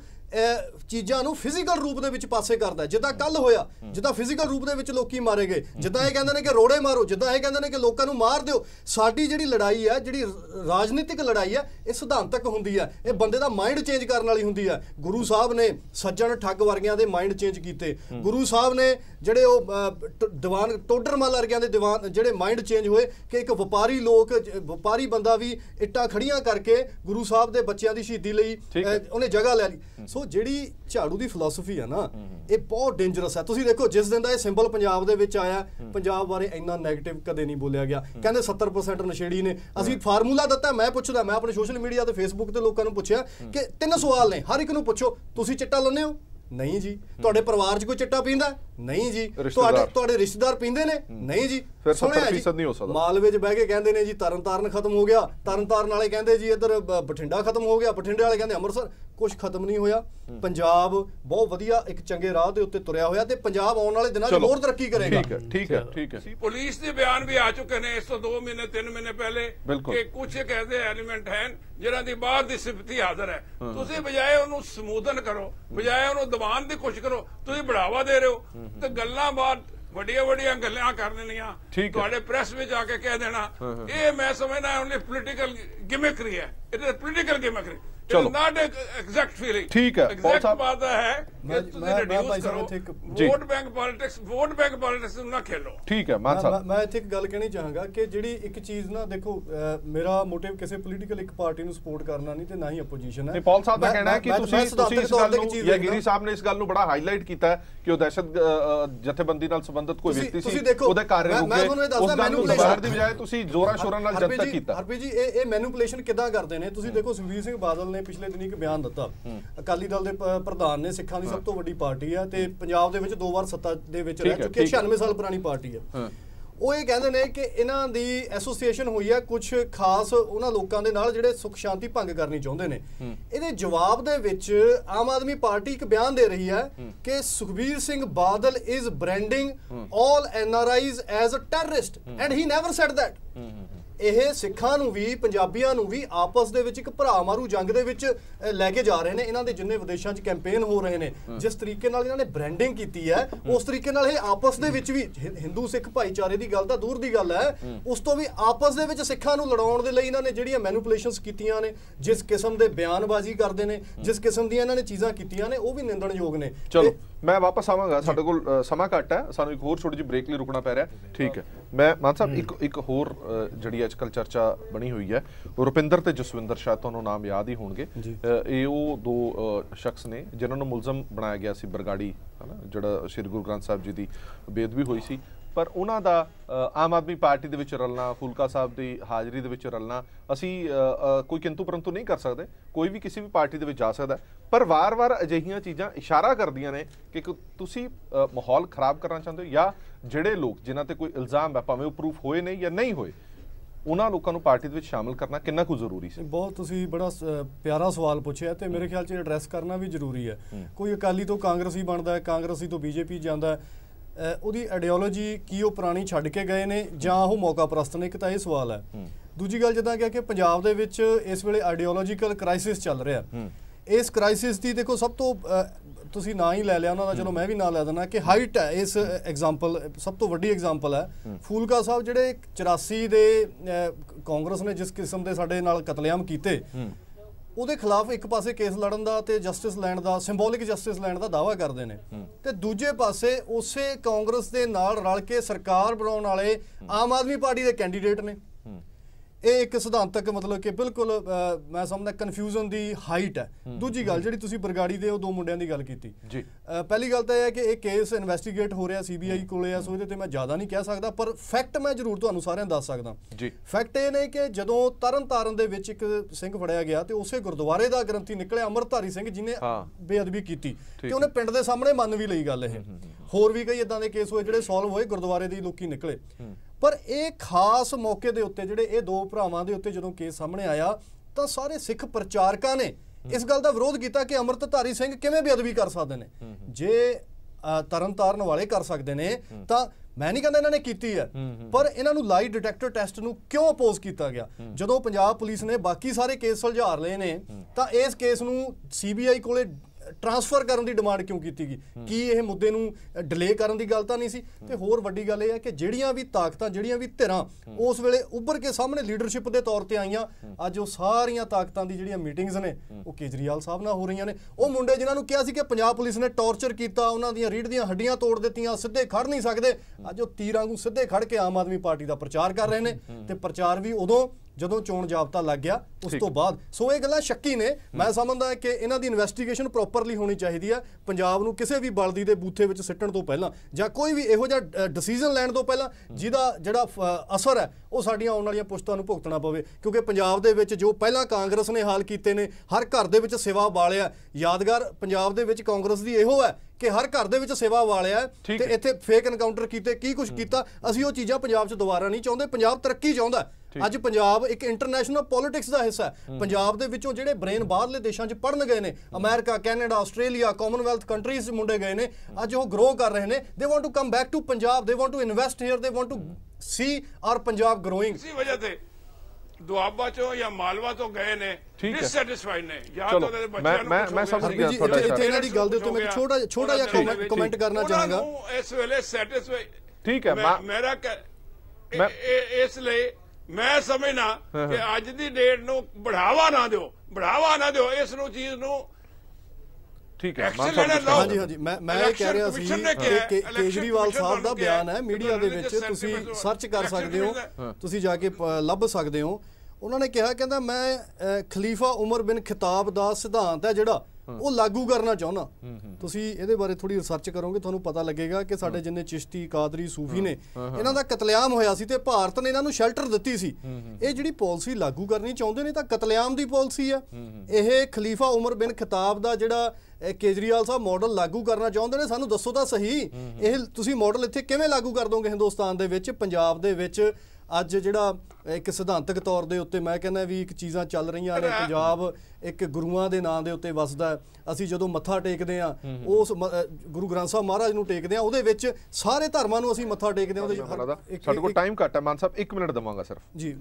ਚੀਜ਼ਾਂ ਨੂੰ ਫਿਜ਼ੀਕਲ ਰੂਪ ਦੇ ਵਿੱਚ ਪਾਸੇ ਕਰਦਾ। ਜਿੱਦਾਂ ਕੱਲ ਹੋਇਆ ਜਿੱਦਾਂ ਫਿਜ਼ੀਕਲ ਰੂਪ ਦੇ ਵਿੱਚ ਲੋਕੀ ਮਾਰੇ ਗਏ ਜਿੱਦਾਂ ਇਹ ਕਹਿੰਦੇ ਨੇ ਕਿ ਰੋੜੇ ਮਾਰੋ ਜਿੱਦਾਂ ਇਹ ਕਹਿੰਦੇ ਨੇ ਕਿ ਲੋਕਾਂ ਨੂੰ ਮਾਰ ਦਿਓ ਸਾਡੀ ਜਿਹੜੀ ਲੜਾਈ ਹੈ ਜਿਹੜੀ ਰਾਜਨੀਤਿਕ ਲੜਾਈ ਹੈ ਇਹ ਸਿਧਾਂਤਕ ਹੁੰਦੀ ਹੈ। ਇਹ ਬੰਦੇ ਦਾ ਮਾਈਂਡ ਚੇਂਜ ਕਰਨ ਵਾਲੀ ਹੁੰਦੀ ਹੈ। ਗੁਰੂ ਸਾਹਿਬ ਨੇ ਸੱਜਣ ਠੱਗ ਵਰਗਿਆਂ ਦੇ ਮਾਈਂਡ ਚੇਂਜ ਕੀਤੇ। ਗੁਰੂ ਸਾਹਿਬ ਨੇ ਜਿਹੜੇ ਉਹ ਦੀਵਾਨ ਟੋਡਰਮਲ ਵਰਗਿਆਂ ਦੇ ਦੀਵਾਨ ਜਿਹੜੇ ਮਾਈਂਡ ਚੇਂਜ ਹੋਏ ਕਿ ਇੱਕ ਵਪਾਰੀ ਲੋਕ ਵਪਾਰੀ ਬੰਦਾ ਵੀ ਇੱਟਾਂ ਖੜੀਆਂ ਕਰਕੇ ਗੁਰੂ ਸਾਹਿਬ ਦੇ ਬੱਚਿਆਂ ਦੀ ਸ਼ਹੀਦੀ ਲਈ ਉਹਨੇ ਜਗ੍ਹਾ ਲੈ ਲਈ। ਸੋ ਜਿਹੜੀ ਝਾੜੂ ਦੀ ਫਿਲਾਸਫੀ ਹੈ ਨਾ ਇਹ ਬਹੁਤ ਡੇਂਜਰਸ ਹੈ ਤੁਸੀਂ ਦੇਖੋ ਜਿਸ ਦਿਨ ਦਾ ਇਹ ਸਿੰਬਲ ਪੰਜਾਬ ਦੇ ਵਿੱਚ ਆਇਆ ਪੰਜਾਬ ਬਾਰੇ ਇੰਨਾ 네ਗੇਟਿਵ ਕਦੇ ਨਹੀਂ ਬੋਲਿਆ ਗਿਆ। ਕਹਿੰਦੇ 70% ਨਸ਼ੇੜੀ ਨੇ। ਅਸੀਂ ਫਾਰਮੂਲਾ ਦਿੱਤਾ ਮੈਂ ਪੁੱਛਦਾ ਮੈਂ ਆਪਣੇ ਸੋਸ਼ਲ ਮੀਡੀਆ ਤੇ ਫੇਸਬੁੱਕ ਤੇ ਲੋਕਾਂ ਨੂੰ ਪੁੱਛਿਆ ਕਿ ਤਿੰਨ ਸਵਾਲ ਨੇ ਹਰ ਇੱਕ ਨੂੰ ਪੁੱਛੋ ਤੁਸੀਂ ਚਿੱਟਾ ਲੈਂਦੇ ਹੋ? ਨਹੀਂ ਜੀ। ਤੁਹਾਡੇ ਪਰਿਵਾਰ 'ਚ ਕੋਈ ਚਿੱਟਾ ਪੀਂਦਾ? ਨਹੀਂ ਜੀ? ਤੁਹਾਡੇ ਤੁਹਾਡੇ ਰਿਸ਼ਤੇਦਾਰ ਪੀਂਦੇ ਨੇ? ਨਹੀਂ ਜੀ। ਫਿਰ ਸੁਣਿਆ 70% ਜੀ, ਨਹੀਂ ਹੋ ਸਕਦਾ। ਮਾਲਵੇ 'ਚ ਬਹਿ ਕੇ ਕਹਿੰਦੇ ਨੇ ਜੀ ਤਰਨਤਾਰਨ ਖਤਮ ਹੋ ਗਿਆ। ਤਰਨਤਾਰਨ ਵਾਲੇ ਕਹਿੰਦੇ ਜੀ ਇੱਧਰ ਬਠਿੰਡਾ ਖਤਮ ਹੋ ਗਿਆ। ਬਠਿੰਡੇ ਵਾਲੇ ਕਹਿੰਦੇ ਅੰਮ੍ਰਿਤਸਰ। ਕੁਝ ਖਤਮ ਨਹੀਂ ਹੋਇਆ। ਪੰਜਾਬ ਬਹੁਤ ਵਧੀਆ ਇੱਕ ਚੰਗੇ ਰਾਹ ਦੇ ਉੱਤੇ ਤੁਰਿਆ ਹੋਇਆ ਤੇ ਪੰਜਾਬ ਆਉਣ ਵਾਲੇ ਦਿਨਾਂ 'ਚ ਹੋਰ ਤਰੱਕੀ ਕਰੇਗਾ। ਠੀਕ ਹੈ ਠੀਕ ਹੈ ਠੀਕ ਹੈ। ਪੁਲਿਸ ਦੇ ਬਿਆਨ ਵੀ ਆ ਚੁੱਕੇ ਨੇ ਇਸ ਤੋਂ 2 ਮਹੀਨੇ 3 ਮਹੀਨੇ ਪਹਿਲੇ। ਕਿ ਕੁਝ ਇੱਕ ਐਸੇ ਐਲੀਮੈਂਟ ਹਨ ਜਿਨ੍ਹਾਂ ਦੀ ਬਾਹਰ ਦੀ ਸਿਫਤੀ ਹਾਜ਼ਰ ਹੈ। ਤੁਸੀਂ ਬਜਾਏ ਉਹਨੂੰ ਸਮੂਦਨ ਕਰੋ ਬਜਾਏ ਉਹਨੂੰ ਦਬਾਉਣ ਦੀ ਕੋਸ਼ਿਸ਼ ਕਰੋ ਤੁਸੀਂ ਬੜਾਵਾ ਦੇ ਰਹੇ ਹੋ ਤੇ ਗੱਲਾਂ ਬਾਤ ਵੱਡੀਆਂ ਵੱਡੀਆਂ ਗੱਲਾਂ ਕਰ ਹੈ। ਤੁਹਾਡੇ ਪ੍ਰੈਸ ਵਿੱਚ ਆ ਕੇ ਕਹਿ ਦੇਣਾ ਇਹ ਮੈਂ ਸਮਝਦਾ ਓਨਲੀ ਪੋਲੀਟੀਕਲ ਗਿਮਿਕਰੀ ਹੈ is political gimmickry it. Is not exact feeling ਠੀਕ ਹੈ, ਐਗਜ਼ੈਕਟ। ਬਾਤ ਹੈ ਮੈਂ- ਕਿ ਤੁਸੀਂ ਮੈਂ- ਮੈਂ ਰਿਡਿਊਸ ਭਾਈ ਸਾਹਿਬ ਕਰੋ ਇੱਥੇ ਇੱਕ- ਜੀ। Vote bank politics vote bank politics ਨੂੰ ਨਾ ਖੇਲੋ। ਠੀਕ ਹੈ ਮਾਨ ਮੈਂ- ਸਾਹਿਬ। ਮੈਂ- ਮੈਂ ਇੱਥੇ ਇੱਕ ਗੱਲ ਕਹਿਣੀ ਚਾਹਾਂਗਾ ਕਿ ਜਿਹੜੀ ਇੱਕ ਚੀਜ਼ ਨਾ ਦੇਖੋ ਅਹ, ਮੇਰਾ ਮੋਟਿਵ ਕਿਸੇ ਪੋਲੀਟੀਕਲ ਇੱਕ ਪਾਰਟੀ ਨੂੰ ਸਪੋਰਟ ਕਰਨਾ ਨਹੀਂ ਤੇ ਨਾ ਹੀ ਆਪੋਜੀਸ਼ਨ ਹੈ। ਨਹੀਂ ਪੌਲ ਸਾਹਿਬ ਦਾ ਮੈਂ- ਕਹਿਣਾ ਹੈ ਕਿ ਮੈਂ- ਤੁਸੀਂ ਮੈਂ ਤੁਸੀਂ ਸਿਧਾਂਤਕ ਇਸ ਤੌਰ ਗੱਲ ਤੇ ਇੱਕ ਨੂੰ ਚੀਜ਼ ਜਾਂ ਦੇਖਦਾ। ਗਿਰੀ ਸਾਹਿਬ ਨੇ ਇਸ ਗੱਲ ਨੂੰ ਬੜਾ ਹਾਈਲਾਈਟ ਕੀਤਾ ਹੈ ਕਿ ਉਹ ਦਹਿਸ਼ਤ ਅ, ਅ, ਜਥੇਬੰਦੀ ਨਾਲ ਸੰਬੰਧਿਤ ਕੋਈ ਤੁਸੀਂ- ਵਿਅਕਤੀ ਤੁਸੀਂ ਸੀ ਦੇਖੋ, ਉਹਦੇ ਘਰ ਮੈਂ- ਮੈਂ ਰੁਕੇ ਤੁਹਾਨੂੰ ਇਹ ਦੱਸਦਾ, ਉਸ ਗੱਲ ਨੂੰ manipulation- ਦਬਾਉਣ ਦੀ ਬਜਾਏ ਤੁਸੀਂ ਜ਼ੋਰਾਂ ਸ਼ੋਰਾਂ ਨਾਲ ਹਰਪ੍ਰੀਤ ਜਨਤਕ ਜੀ- ਕੀਤਾ। ਹਰਪ੍ਰੀਤ ਜੀ ਇਹ ਇਹ ਮੈਨੂਪੂਲੇਸ਼ਨ ਕਿੱਦਾਂ ਕਰਦੇ ਨੇ? ਤੁਸੀਂ ਦੇਖੋ ਸੁਖਬੀਰ ਸਿੰਘ ਬਾਦਲ ਨੇ ਪਿਛਲੇ ਦਿਨੀ ਇੱਕ ਬਿਆਨ ਦਿੱਤਾ। ਅਕਾਲੀ ਦਲ ਦੇ ਪ੍ਰਧਾਨ ਨੇ ਸਿੱਖਾਂ ਦੀ ਸਭ ਤੋਂ ਵੱਡੀ ਪਾਰਟੀ ਆ ਤੇ ਪੰਜਾਬ ਦੇ ਵਿੱਚ ਦੋ ਵਾਰ ਸੱਤਾ ਦੇ ਵਿੱਚ ਰਹਿ ਚੁੱਕੀ ਹੈ ਠੀਕ ਹੈ। 96 ਸਾਲ ਪੁਰਾਣੀ ਪਾਰਟੀ ਹਾਂ। ਉਹ ਇਹ ਕਹਿੰਦੇ ਨੇ ਕਿ ਇਹਨਾਂ ਦੀ ਐਸੋਸੀਏਸ਼ਨ ਹੋਈ ਹੈ ਕੁਝ ਖਾਸ ਉਹਨਾਂ ਲੋਕਾਂ ਦੇ ਨਾਲ ਜਿਹੜੇ ਸੁਖ ਸ਼ਾਂਤੀ ਭੰਗ ਕਰਨੀ ਚਾਹੁੰਦੇ ਨੇ। ਇਹਦੇ ਜਵਾਬ ਦੇ ਵਿੱਚ ਆਮ ਆਦਮੀ ਪਾਰਟੀ ਇੱਕ ਬਿਆਨ ਦੇ ਰਹੀ ਹੈ ਕਿ Sukhbir Singh Badal is branding all NRIs as a terrorist and he. Never said that ਇਹ ਸਿੱਖਾਂ ਨੂੰ ਵੀ ਪੰਜਾਬੀਆਂ ਨੂੰ ਵੀ ਆਪਸ ਦੇ ਵਿੱਚ ਇੱਕ ਭਰਾ ਮਾਰੂ ਜੰਗ ਦੇ ਵਿੱਚ ਲੈ ਕੇ ਜਾ ਰਹੇ ਨੇ। ਇਹਨਾਂ ਦੇ ਜਿੰਨੇ ਵਿਦੇਸ਼ਾਂ 'ਚ ਕੈਂਪੇਨ ਹੋ ਰਹੇ ਨੇ ਜਿਸ ਤਰੀਕੇ ਨਾਲ ਇਹਨਾਂ ਨੇ ਬ੍ਰਾਂਡਿੰਗ ਕੀਤੀ ਹੈ ਉਸ ਤਰੀਕੇ ਨਾਲ ਇਹ ਆਪਸ ਦੇ ਵਿੱਚ ਵੀ ਹਿੰਦੂ ਸਿੱਖ ਭਾਈਚਾਰੇ ਦੀ ਗੱਲ ਤਾਂ ਦੂਰ ਦੀ ਗੱਲ ਹੈ ਉਸ ਤੋਂ ਵੀ ਆਪਸ ਦੇ ਵਿੱਚ ਸਿੱਖਾਂ ਨੂੰ ਲੜਾਉਣ ਦੇ ਲਈ ਇਹਨਾਂ ਨੇ ਜਿਹੜੀਆਂ ਮੈਨੂਪੂਲੇਸ਼ਨਸ ਕੀਤੀਆਂ ਨੇ ਜਿਸ ਕਿਸਮ ਦੇ ਬਿਆਨਬਾਜ਼ੀ ਕਰਦੇ ਨੇ ਜਿਸ ਕਿਸਮ ਦੀਆਂ ਇਹਨਾਂ ਨੇ ਚੀਜ਼ਾਂ ਕੀਤੀਆਂ ਨੇ ਉਹ ਵੀ ਨਿੰਦਣਯੋਗ ਨੇ। ਚਲੋ। ਮੈਂ ਵਾਪਸ ਆਵਾਂਗਾ ਸਾਡੇ ਕੋਲ ਸਮਾਂ ਘੱਟ ਹੈ ਸਾਨੂੰ ਇੱਕ ਹੋਰ ਛੋਟੀ ਜਿਹੀ ਬ੍ਰੇਕ ਲਈ ਰੁਕਣਾ ਪੈ ਰਿਹਾ ਠੀਕ ਹੈ। ਮੈਂ ਮਾਨ ਸਾਹਿਬ ਇੱਕ ਇੱਕ ਹੋਰ ਜਿਹੜੀ ਅੱਜ ਕੱਲ ਚਰਚਾ ਬਣੀ ਹੋਈ ਹੈ ਰੁਪਿੰਦਰ ਤੇ ਜਸਵਿੰਦਰ ਸ਼ਾਇਦ ਤੁਹਾਨੂੰ ਨਾਮ ਯਾਦ ਹੀ ਹੋਣਗੇ। ਇਹ ਉਹ ਦੋ ਸ਼ਖਸ ਨੇ ਜਿਨ੍ਹਾਂ ਨੂੰ ਮੁਲਜ਼ਮ ਬਣਾਇਆ ਗਿਆ ਸੀ ਬਰਗਾੜੀ ਹਨਾ ਜਿਹੜਾ ਸ੍ਰੀ ਗੁਰੂ ਗ੍ਰੰਥ ਸਾਹਿਬ ਜੀ ਦੀ ਬੇਦਬੀ ਹੋਈ ਸੀ। ਪਰ ਉਹਨਾਂ ਦਾ ਆਮ ਆਦਮੀ ਪਾਰਟੀ ਦੇ ਵਿੱਚ ਰਲਣਾ ਫੂਲਕਾ ਸਾਹਿਬ ਦੀ ਹਾਜ਼ਰੀ ਦੇ ਵਿੱਚ ਰਲਣਾ ਅਸੀਂ ਕੋਈ ਕਿੰਤੂ ਪਰੰਤੂ ਨਹੀਂ ਕਰ ਸਕਦੇ। ਕੋਈ ਵੀ ਕਿਸੇ ਵੀ ਪਾਰਟੀ ਦੇ ਵਿੱਚ ਜਾ ਸਕਦਾ। ਪਰ ਵਾਰ-ਵਾਰ ਅਜਿਹੀਆਂ ਚੀਜ਼ਾਂ ਇਸ਼ਾਰਾ ਕਰਦੀਆਂ ਨੇ ਕਿ ਤੁਸੀਂ ਮਾਹੌਲ ਖਰਾਬ ਕਰਨਾ ਚਾਹੁੰਦੇ ਹੋ ਜਾਂ ਜਿਹੜੇ ਲੋਕ ਜਿਨ੍ਹਾਂ ਤੇ ਕੋਈ ਇਲਜ਼ਾਮ ਹੈ ਭਾਵੇਂ ਉਹ ਪ੍ਰੂਫ ਹੋਏ ਨੇ ਜਾਂ ਨਹੀਂ ਹੋਏ ਉਹਨਾਂ ਲੋਕਾਂ ਨੂੰ ਪਾਰਟੀ ਦੇ ਵਿੱਚ ਸ਼ਾਮਲ ਕਰਨਾ ਕਿੰਨਾ ਕੁ ਜ਼ਰੂਰੀ ਸੀ? ਬਹੁਤ ਤੁਸੀਂ ਬੜਾ ਪਿਆਰਾ ਸਵਾਲ ਪੁੱਛਿਆ ਤੇ ਮੇਰੇ ਖਿਆਲ 'ਚ ਐਡਰੈਸ ਕਰਨਾ ਵੀ ਜ਼ਰੂਰੀ ਹੈ। ਕੋਈ ਅਕਾਲੀ ਤੋਂ ਕਾਂਗਰਸੀ ਬਣਦਾ ਹੈ ਕਾਂਗਰਸੀ ਤੋਂ ਬੀਜੇਪੀ ਜਾਂਦਾ ਹੈ ਉਹਦੀ ਆਈਡੀਓਲੋਜੀ ਕੀ ਉਹ ਪੁਰਾਣੀ ਛੱਡ ਕੇ ਗਏ ਨੇ ਜਾਂ ਉਹ ਮੌਕਾ ਪ੍ਰਸਤ ਨੇ ਇੱਕ ਤਾਂ ਇਹ ਸਵਾਲ ਹੈ। ਦੂਜੀ ਗੱਲ ਜਿੱਦਾਂ ਕਿਹਾ ਕਿ ਪੰਜਾਬ ਦੇ ਵਿੱਚ ਇਸ ਵੇਲੇ ਆਈਡੀਓਲੋਜੀਕਲ ਕ੍ਰਾਈਸਿਸ ਚੱਲ ਰਿਹਾ। ਇਸ ਕ੍ਰਾਈਸਿਸ ਦੀ ਦੇਖੋ ਸਭ ਤੋਂ ਤੁਸੀਂ ਨਾਂ ਹੀ ਲੈ ਲਿਆ ਉਹਨਾਂ ਦਾ ਚਲੋ ਮੈਂ ਵੀ ਨਾਂ ਲੈ ਦਿੰਦਾ ਕਿ ਹਾਈਟ ਹੈ ਇਸ ਐਗਜ਼ਾਮਪਲ ਸਭ ਤੋਂ ਵੱਡੀ ਐਗਜ਼ਾਮਪਲ ਹੈ। ਫੂਲਕਾ ਸਾਹਿਬ ਜਿਹੜੇ 84 ਦੇ ਕਾਂਗਰਸ ਨੇ ਜਿਸ ਕਿਸਮ ਦੇ ਸਾਡੇ ਨਾਲ ਕਤਲੇਆਮ ਕੀਤੇ ਉਹਦੇ ਖਿਲਾਫ ਇੱਕ ਪਾਸੇ ਕੇਸ ਲੜਨ ਦਾ ਤੇ ਜਸਟਿਸ ਲੈਣ ਦਾ ਸਿੰਬੋਲਿਕ ਜਸਟਿਸ ਲੈਣ ਦਾ ਦਾਵਾ ਕਰਦੇ ਨੇ। ਤੇ ਦੂਜੇ ਪਾਸੇ ਉਸੇ ਕਾਂਗਰਸ ਦੇ ਨਾਲ ਰਲ ਕੇ ਸਰਕਾਰ ਬਣਾਉਣ ਵਾਲੇ ਆਮ ਆਦਮੀ ਪਾਰਟੀ ਦੇ ਕੈਂਡੀਡੇਟ ਨੇ। ਇਹ ਇੱਕ ਸਿਧਾਂਤਕ ਮਤਲਬ ਕਿ ਬਿਲਕੁਲ ਮੈਂ ਸਮਝਦਾ ਕਨਫਿਊਜ਼ਨ ਦੀ ਹਾਈਟ ਹੈ। ਦੂਜੀ ਗੱਲ ਜਿਹੜੀ ਤੁਸੀਂ ਬਰਗਾੜੀ ਦੇ ਉਹ ਦੋ ਮੁੰਡਿਆਂ ਦੀ ਗੱਲ ਕੀਤੀ। ਜੀ। ਪਹਿਲੀ ਗੱਲ ਤਾਂ ਇਹ ਹੈ ਕਿ ਇਹ ਕੇਸ ਇਨਵੈਸਟੀਗੇਟ ਹੋ ਰਿਹਾ ਸੀਬੀਆਈ ਕੋਲੇ ਆ ਸੋ ਇਹਦੇ ਤੇ ਮੈਂ ਜ਼ਿਆਦਾ ਨਹੀਂ ਕਹਿ ਸਕਦਾ ਪਰ ਫੈਕਟ ਮੈਂ ਜ਼ਰੂਰ ਤੁਹਾਨੂੰ ਸਾਰਿਆਂ ਦੱਸ ਸਕਦਾ। ਜੀ। ਫੈਕਟ ਇਹ ਨੇ ਕਿ ਜਦੋਂ ਤਰਨ ਤਾਰਨ ਦੇ ਵਿੱਚ ਇੱਕ ਸਿੰਘ ਫੜਿਆ ਗਿਆ ਤੇ ਉਸੇ ਗੁਰਦੁਆਰੇ ਦਾ ਗ੍ਰੰਥੀ ਨਿਕਲਿਆ ਅਮਰਧਾਰੀ ਸਿੰਘ ਜਿਹਨੇ ਹਾਂ। ਬੇਅਦਬੀ ਕੀਤੀ। ਤੇ ਉਹਨੇ ਪਿੰਡ ਦੇ ਸਾਹਮਣੇ ਮੰਨ ਵੀ ਲਈ ਗੱਲ ਇਹ। ਹੋਰ ਵੀ ਕਈ ਇਦਾਂ ਦੇ ਕੇਸ ਹੋਏ ਜਿਹੜੇ ਸੋਲਵ ਹੋਏ ਗੁਰਦੁਆਰੇ ਦੇ ਲੋਕੀ ਨਿਕਲੇ। ਪਰ ਇਹ ਖਾਸ ਮੌਕੇ ਦੇ ਉੱਤੇ ਜਿਹੜੇ ਇਹ ਦੋ ਭਰਾਵਾਂ ਦੇ ਉੱਤੇ ਜਦੋਂ ਕੇਸ ਸਾਹਮਣੇ ਆਇਆ ਤਾਂ ਸਾਰੇ ਸਿੱਖ ਪ੍ਰਚਾਰਕਾਂ ਨੇ ਇਸ ਗੱਲ ਦਾ ਵਿਰੋਧ ਕੀਤਾ ਕਿ ਅੰਮ੍ਰਿਤਧਾਰੀ ਸਿੰਘ ਕਿਵੇਂ ਬੇਅਦਬੀ ਕਰ ਸਕਦੇ ਨੇ? ਜੇ ਤਰਨ ਤਾਰਨ ਵਾਲੇ ਕਰ ਸਕਦੇ ਨੇ ਤਾਂ ਮੈਂ ਨਹੀਂ ਕਹਿੰਦਾ ਇਹਨਾਂ ਨੇ ਕੀਤੀ ਹੈ ਪਰ ਇਹਨਾਂ ਨੂੰ ਲਾਈ ਡਿਟੈਕਟਰ ਟੈਸਟ ਨੂੰ ਕਿਉਂ ਅਪੋਜ਼ ਕੀਤਾ ਗਿਆ? ਜਦੋਂ ਪੰਜਾਬ ਪੁਲਿਸ ਨੇ ਬਾਕੀ ਸਾਰੇ ਕੇਸ ਸੁਲਝਾਰ ਲਏ ਨੇ ਤਾਂ ਇਸ ਕੇਸ ਨੂੰ ਸੀਬੀਆਈ ਕੋਲੇ ਟਰਾਂਸਫਰ ਕਰਨ ਦੀ ਡਿਮਾਂਡ ਕਿਉਂ ਕੀਤੀ ਗਈ? ਕੀ ਇਹ ਮੁੱਦੇ ਨੂੰ ਡਿਲੇ ਕਰਨ ਦੀ ਗੱਲ ਤਾਂ ਨਹੀਂ ਸੀ? ਤੇ ਹੋਰ ਵੱਡੀ ਗੱਲ ਇਹ ਹੈ ਕਿ ਜਿਹੜੀਆਂ ਵੀ ਤਾਕਤਾਂ, ਜਿਹੜੀਆਂ ਵੀ ਧਿਰਾਂ ਉਸ ਵੇਲੇ ਉੱਭਰ ਕੇ ਸਾਹਮਣੇ ਲੀਡਰਸ਼ਿਪ ਦੇ ਤੌਰ ਤੇ ਆਈਆਂ, ਅੱਜ ਉਹ ਸਾਰੀਆਂ ਤਾਕਤਾਂ ਦੀ ਜਿਹੜੀਆਂ ਮੀਟਿੰਗਸ ਨੇ, ਉਹ ਕੇਜਰੀਵਾਲ ਸਾਹਿਬ ਨਾਲ ਹੋ ਰਹੀਆਂ ਨੇ। ਉਹ ਮੁੰਡੇ ਜਿਨ੍ਹਾਂ ਨੂੰ ਕਿਹਾ ਸੀ ਕਿ ਪੰਜਾਬ ਪੁਲਿਸ ਨੇ ਟੌਰਚਰ ਕੀਤਾ, ਉਹਨਾਂ ਦੀਆਂ ਰੀੜ ਦੀਆਂ ਹੱਡੀਆਂ ਤੋੜ ਦਿੱਤੀਆਂ, ਸਿੱਧੇ ਖੜ ਨਹੀਂ ਸਕਦੇ। ਅੱਜ ਉਹ ਤੀਰਾਂ ਨੂੰ ਸਿੱਧੇ ਖੜ ਕੇ ਆਮ ਆਦਮੀ ਪਾਰਟੀ ਦਾ ਪ੍ਰਚਾਰ ਕਰ ਰਹੇ ਨੇ ਤੇ ਪ੍ਰਚਾਰ ਵੀ ਉਦੋਂ ਜਦੋਂ ਚੋਣ ਜਾਬਤਾ ਲੱਗ ਗਿਆ ਉਸ ਤੋਂ ਬਾਅਦ। ਸੋ ਇਹ ਗੱਲਾਂ ਸ਼ੱਕੀ ਨੇ। ਮੈਂ ਸਮਝਦਾ ਕਿ ਇਹਨਾਂ ਦੀ ਇਨਵੈਸਟੀਗੇਸ਼ਨ ਪ੍ਰੋਪਰਲੀ ਹੋਣੀ ਚਾਹੀਦੀ ਹੈ। ਪੰਜਾਬ ਨੂੰ ਕਿਸੇ ਵੀ ਬਲਦੀ ਦੇ ਬੂਥੇ ਵਿੱਚ ਸਿੱਟਣ ਤੋਂ ਪਹਿਲਾਂ ਜਾਂ ਕੋਈ ਵੀ ਇਹੋ ਜਿਹਾ ਡਿਸੀਜਨ ਲੈਣ ਤੋਂ ਪਹਿਲਾਂ ਜਿਹਦਾ ਜਿਹੜਾ ਅਸਰ ਹੈ ਉਹ ਸਾਡੀਆਂ ਆਉਣ ਵਾਲੀਆਂ ਪੁਸ਼ਤਾਂ ਨੂੰ ਭੁਗਤਣਾ ਪਵੇ। ਕਿਉਂਕਿ ਪੰਜਾਬ ਦੇ ਵਿੱਚ ਜੋ ਪਹਿਲਾਂ ਕਾਂਗਰਸ ਨੇ ਹਾਲ ਕੀਤੇ ਨੇ ਹਰ ਘਰ ਦੇ ਵਿੱਚ ਸੇਵਾ ਵਾਲਿਆ। ਯਾਦਗਾਰ ਪੰਜਾਬ ਦੇ ਵਿੱਚ ਕਾਂਗਰਸ ਦੀ ਇਹੋ ਹੈ ਕਿ ਹਰ ਘਰ ਦੇ ਵਿੱਚ ਸੇਵਾ ਵਾਲਿਆ ਤੇ। ਇੱਥੇ ਫੇਕ ਐਨਕਾਊਂਟਰ ਕੀਤੇ ਕੀ ਕੁਝ ਕੀਤਾ? ਅਸੀਂ ਉਹ ਚੀਜ਼ਾਂ ਪੰਜਾਬ 'ਚ ਦੁਬਾਰਾ ਨਹੀਂ ਚਾਹੁੰਦੇ। ਪੰਜਾਬ ਤਰੱਕੀ ਚਾਹੁੰਦਾ। ਅੱਜ ਪੰਜਾਬ ਇੱਕ ਇੰਟਰਨੈਸ਼ਨਲ ਪੋਲਿਟਿਕਸ ਦਾ ਹਿੱਸਾ ਹੈ। ਪੰਜਾਬ ਦੇ ਵਿੱਚੋਂ ਜਿਹੜੇ ਬ੍ਰੇਨ ਬਾਹਰਲੇ ਦੇਸ਼ਾਂ 'ਚ ਪੜਨ ਗਏ ਨੇ America Canada Australia Commonwealth countries 'ਚ ਮੁੰਡੇ ਗਏ ਨੇ ਅੱਜ ਉਹ ਗਰੋ ਕਰ ਰਹੇ ਨੇ। They want to come back to Punjab. They want to invest here they want to see our Punjab growing ਇਸੇ ਵਜ੍ਹਾ ਤੇ ਦੁਆਬਾ ਚੋਂ ਜਾਂ ਮਾਲਵਾ ਤੋਂ ਗਏ ਨੇ ਠੀਕ ਹੈ। ਡਿਸਸੈਟੀਸਫਾਈਡ ਨੇ ਜਾਂ ਤਾਂ ਉਹਦੇ ਬੱਚਿਆਂ ਮੈਂ- ਨੂੰ ਮੈਂ- ਮੈਂ। ਸਮਝ ਗਿਆ ਤੁਹਾਡਾ ਇੱਥੇ- ਇੱਥੇ ਇਹਨਾਂ ਦੀ ਗੱਲ ਦੇ ਉੱਤੇ ਮੈਂ ਛੋਟਾ-। ਛੋਟਾ ਜਿਹਾ comment ਕਰਨਾ ਚਾਹਾਂਗਾ। ਇਸ ਵੇਲੇ ਸੈਟੀਸਫਾਈ ਠੀਕ ਹੈ, ਮੇਰਾ ਇਸ ਲਈ ਮੈਂ ਸਮਝਣਾ ਕਿ ਅੱਜ ਦੀ ਡੇਟ ਨੂੰ ਬੜਾਵਾ ਨਾ ਦਿਓ ਬੜਾਵਾ ਨਾ ਦਿਓ ਇਸ ਨੂੰ ਚੀਜ਼ ਨੂੰ ਠੀਕ ਹੈ। ਹਾਂਜੀ ਹਾਂਜੀ। ਮੈਂ ਮੈਂ ਇਹ ਕਹਿ ਰਿਹਾ ਸੀ ਕਿ ਕੇਜਰੀਵਾਲ ਸਾਹਿਬ ਦਾ ਬਿਆਨ ਹੈ ਮੀਡੀਆ ਦੇ ਵਿੱਚ। ਤੁਸੀਂ ਸਰਚ ਕਰ ਸਕਦੇ ਹੋ। ਤੁਸੀਂ ਜਾ ਕੇ ਲੱਭ ਸਕਦੇ ਹੋ। ਉਹਨਾਂ ਨੇ ਕਿਹਾ ਕਹਿੰਦਾ ਮੈਂ ਖਲੀਫਾ ਉਮਰ ਬਿਨ ਖਿਤਾਬ ਦਾ ਸਿਧਾਂਤ ਹੈ ਜਿਹੜਾ ਉਹ ਲਾਗੂ ਕਰਨਾ ਚਾਹੁੰਦਾ। ਤੁਸੀਂ ਇਹਦੇ ਬਾਰੇ ਥੋੜੀ ਰਿਸਰਚ ਕਰੋਗੇ ਤੁਹਾਨੂੰ ਪਤਾ ਲੱਗੇਗਾ ਕਿ ਸਾਡੇ ਜਿੰਨੇ ਚਿਸ਼ਤੀ ਕਾਦਰੀ ਸੂਫੀ ਨੇ ਇਹਨਾਂ ਦਾ ਕਤਲੇਆਮ ਹੋਇਆ ਸੀ ਤੇ ਭਾਰਤ ਨੇ ਇਹਨਾਂ ਨੂੰ ਸ਼ੈਲਟਰ ਦਿੱਤੀ ਸੀ। ਇਹ ਜਿਹੜੀ ਪਾਲਿਸੀ ਲਾਗੂ ਕਰਨੀ ਚਾਹੁੰਦੇ ਨੇ ਤਾਂ ਕਤਲੇਆਮ ਦੀ ਪਾਲਿਸੀ ਹੈ ਇਹ ਖਲੀਫਾ ਉਮਰ ਬਿਨ ਖਿਤਾਬ ਦਾ ਜਿਹੜਾ ਕੇਜਰੀਵਾਲ ਸਾਹਿਬ ਮਾਡਲ ਲਾਗੂ ਕਰਨਾ ਚਾਹੁੰਦੇ ਨੇ ਸਾਨੂੰ ਦੱਸੋ ਤਾਂ ਸਹੀ। ਇਹ ਤੁਸੀਂ ਮਾਡਲ ਇੱਥੇ ਕਿਵੇਂ ਲਾਗੂ ਕਰ ਦੋਗੇ ਹਿੰਦੁਸਤਾਨ ਦੇ ਵਿੱਚ ਪੰਜਾਬ ਦੇ ਵਿੱਚ ਅੱਜ ਜਿਹੜਾ ਇੱਕ ਸਿਧਾਂਤਕ ਤੌਰ ਦੇ ਉੱਤੇ ਮੈਂ ਕਹਿੰਦਾ ਵੀ ਇੱਕ ਚੀਜ਼ਾਂ ਚੱਲ ਰਹੀਆਂ ਨੇ ਪੰਜਾਬ ਇੱਕ ਗੁਰੂਆਂ ਦੇ ਨਾਂ ਦੇ ਉੱਤੇ ਵਸਦਾ। ਅਸੀਂ ਜਦੋਂ ਮੱਥਾ ਟੇਕਦੇ ਆ ਉਸ ਗੁਰੂ ਗ੍ਰੰਥ ਸਾਹਿਬ ਮਹਾਰਾਜ ਨੂੰ ਟੇਕਦੇ ਆ ਉਹਦੇ ਵਿੱਚ ਸਾਰੇ ਧਰਮਾਂ ਨੂੰ ਅਸੀਂ ਮੱਥਾ ਟੇਕਦੇ ਆ ਉਹਦੇ ਸਾਡੇ ਕੋਲ ਟਾਈਮ ਘੱਟ ਹੈ ਮਾਨ ਸਾਹਿਬ 1 ਮਿੰਟ ਦਵਾਂਗਾ ਸਿਰਫ। ਜੀ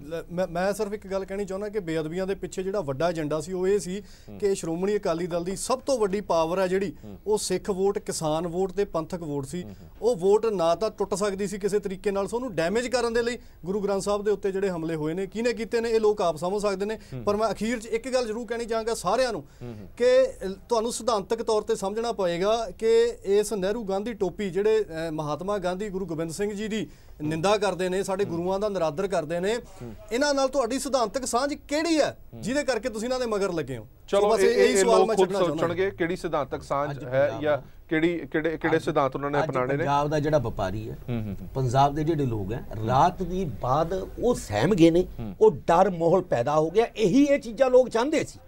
ਮੈਂ ਸਿਰਫ ਇੱਕ ਗੱਲ ਕਹਿਣੀ ਚਾਹੁੰਦਾ ਕਿ ਬੇਅਦਬੀਆਂ ਦੇ ਪਿੱਛੇ ਜਿਹੜਾ ਵੱਡਾ ਏਜੰਡਾ ਸੀ ਉਹ ਇਹ ਸੀ ਕਿ ਸ਼੍ਰੋਮਣੀ ਅਕਾਲੀ ਦਲ ਦੀ ਸਭ ਤੋਂ ਵੱਡੀ ਪਾਵਰ ਹੈ ਜਿਹੜੀ ਉਹ ਸਿੱਖ ਵੋਟ ਕਿਸਾਨ ਵੋਟ ਤੇ ਪੰਥਕ ਵੋਟ ਸੀ। ਉਹ ਵੋਟ ਨਾ ਤਾਂ ਟੁੱਟ ਸਕਦੀ ਸੀ ਕਿਸੇ ਤਰੀਕੇ ਨਾਲ ਸੋ ਉਹਨੂੰ ਡੈਮੇਜ ਕਰਨ ਦੇ ਲਈ ਗੁਰੂ ਗ੍ਰੰਥ ਸਾਹਿਬ ਦੇ ਉੱਤੇ ਜਿਹੜੇ ਹਮਲੇ ਹੋਏ ਨੇ ਕਿਹਨੇ ਕੀਤੇ ਨੇ ਇਹ ਲੋਕ ਆਪ ਸਮਝ ਸਕਦੇ ਨੇ। ਪਰ ਮੈਂ ਅਖੀਰ 'ਚ ਇੱਕ ਗੱਲ ਜ਼ਰੂਰ ਕਹਿਣੀ ਚਾਹਾਂਗਾ ਸਾਰਿਆਂ ਨੂੰ ਕਿ ਤੁਹਾਨੂੰ ਸਿਧਾਂਤਕ ਤੌਰ ਤੇ ਸਮਝਣਾ ਪਏਗਾ ਕਿ ਇਸ ਨਹਿਰੂ ਗਾਂਧੀ ਟੋਪੀ ਜਿਹੜੇ ਮਹਾਤਮਾ ਗਾਂਧੀ ਗੁਰੂ ਗੋਬਿੰਦ ਸਿੰਘ ਜੀ ਦੀ ਨਿੰਦਾ ਕਰਦੇ ਨੇ ਸਾਡੇ ਗੁਰੂਆਂ ਦਾ ਨਿਰਾਦਰ ਕਰਦੇ ਨੇ ਇਹਨਾਂ ਨਾਲ ਤੁਹਾਡੀ ਸਿਧਾਂਤਕ ਸਾਂਝ ਕਿਹੜੀ ਹੈ ਜਿਹਦੇ ਕਰਕੇ ਤੁਸੀਂ ਇਹਨਾਂ ਦੇ ਮਗਰ ਲੱਗੇ ਹੋ? ਚਲੋ ਬਸ ਇਹ ਸਵਾਲ ਮੈਂ ਛੱਡਣਾ ਚਾਹੁੰਦਾ। ਸੋਚਣਗੇ ਕਿਹੜੀ ਸਿਧਾਂਤਕ ਸਾਂਝ ਹੈ ਜਾਂ। ਕਿਹੜੀ ਕਿਹੜੇ ਕਿਹੜੇ ਸਿਧਾਂਤ ਉਹਨਾਂ ਨੇ ਅਪਣਾਣੇ ਨੇ? ਪੰਜਾਬ ਦਾ ਜਿਹੜਾ ਵਪਾਰੀ ਹੈ ਪੰਜਾਬ ਦੇ ਜਿਹੜੇ ਲੋਕ ਹੈ ਰਾਤ ਦੀ ਬਾਅਦ ਉਹ ਸਹਿਮ ਗਏ ਨੇ ਉਹ ਡਰ ਮਾਹੌਲ ਪੈਦਾ ਹੋ ਗਿਆ ਇਹੀ ਇਹ ਚੀਜ਼ਾਂ ਲੋਕ ਚਾਹੁੰਦੇ ਸੀ।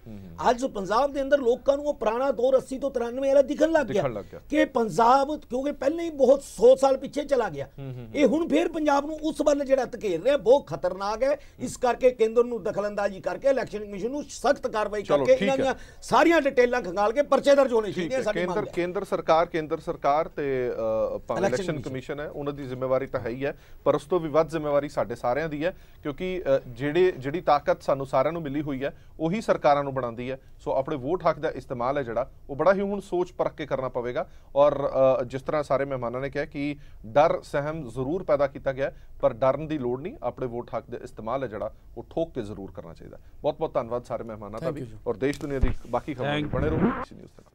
ਅੱਜ ਪੰਜਾਬ ਦੇ ਅੰਦਰ ਲੋਕਾਂ ਨੂੰ ਉਹ ਪੁਰਾਣਾ ਦੌਰ 80 ਤੋਂ 93 ਵਾਲਾ ਦਿਖਣ ਲੱਗ ਗਿਆ। ਕਿ ਪੰਜਾਬ ਕਿਉਂਕਿ ਪਹਿਲਾਂ ਹੀ ਬਹੁਤ 100 ਸਾਲ ਪਿੱਛੇ ਚਲਾ ਗਿਆ। ਇਹ ਹੁਣ ਫੇਰ ਪੰਜਾਬ ਨੂੰ ਉਸ ਵੱਲ ਜਿਹੜਾ ਧਕੇਲ ਰਿਹਾ ਬਹੁਤ ਖਤਰਨਾਕ ਹੈ। ਇਸ ਕਰਕੇ ਕੇਂਦਰ ਨੂੰ ਦਖਲਅੰਦਾਜ਼ੀ ਕਰਕੇ ਇਲੈਕਸ਼ਨ ਕਮਿਸ਼ਨ ਨੂੰ ਸਖਤ ਕਾਰਵਾਈ ਕਰਕੇ ਇਹਨਾਂ। ਦੀਆਂ ਸਾਰੀਆਂ ਡਿਟੇਲਾਂ ਖੰਗਾਲ ਕੇ ਪਰਚੇ ਦਰਜ ਹੋਣੇ ਚਾਹੀਦੇ ਸਾਡੀ ਮੰਗ ਹੈ। ਕੇਂਦਰ ਸਰਕਾਰ ਕੇਂਦਰ ਸਰਕਾਰ ਤੇ ਭਾਵੇਂ ਇਲੈਕਸ਼ਨ। ਕਮਿਸ਼ਨ ਹੈ ਉਹਨਾਂ ਦੀ ਜ਼ਿੰਮੇਵਾਰੀ ਤਾਂ ਹੈ ਹੀ ਹੈ ਪਰ ਉਸ ਤੋਂ ਵੀ ਵੱਧ ਜ਼ਿੰਮੇਵਾਰੀ ਸਾਡੇ ਸਾਰਿਆਂ ਦੀ ਹੈ ਕਿਉਂਕਿ ਜਿਹੜੇ ਜਿਹੜੀ ਤਾਕਤ ਸਾਨੂੰ ਸਾਰਿਆਂ ਨੂੰ ਮਿਲੀ ਹੋਈ ਹੈ ਉਹੀ ਸਰਕਾਰਾਂ ਨੂੰ ਬਣਾਉਂਦੀ ਹੈ ਸੋ ਆਪਣੇ ਵੋਟ ਹੱਕ ਦਾ ਇਸਤੇਮਾਲ ਹੈ ਜਿਹੜਾ ਉਹ ਬੜਾ ਹੀ ਹੁਣ ਸੋਚ ਪਰਖ ਕੇ ਕਰਨਾ ਪਵੇਗਾ ਔਰ ਜਿਸ ਤਰ੍ਹਾਂ ਸਾਰੇ ਮਹਿਮਾਨਾਂ ਨੇ ਕਿਹਾ ਕਿ ਡਰ ਸਹਿਮ ਜ਼ਰੂਰ ਪੈਦਾ ਕੀਤਾ ਗਿਆ ਪਰ ਡਰਨ ਦੀ ਲੋੜ ਨਹੀਂ ਆਪਣੇ ਵੋਟ ਹੱਕ ਦਾ ਇਸਤੇਮਾਲ ਹੈ ਜਿਹੜਾ ਉਹ ਠੋਕ ਕੇ ਜ਼ਰੂਰ ਕਰਨਾ ਚਾਹੀਦਾ ਬਹੁਤ ਬਹੁਤ ਧੰਨਵਾਦ ਸਾਰੇ ਮਹਿਮਾਨਾਂ ਦਾ ਵੀ। ਔਰ ਦੇਸ਼ ਦੁਨੀਆ ਦੀ ਬਾਕੀ ਖਬਰਾਂ ਬਣੇ ਰਹੋ ਨਿਊਜ਼ ਤੱਕ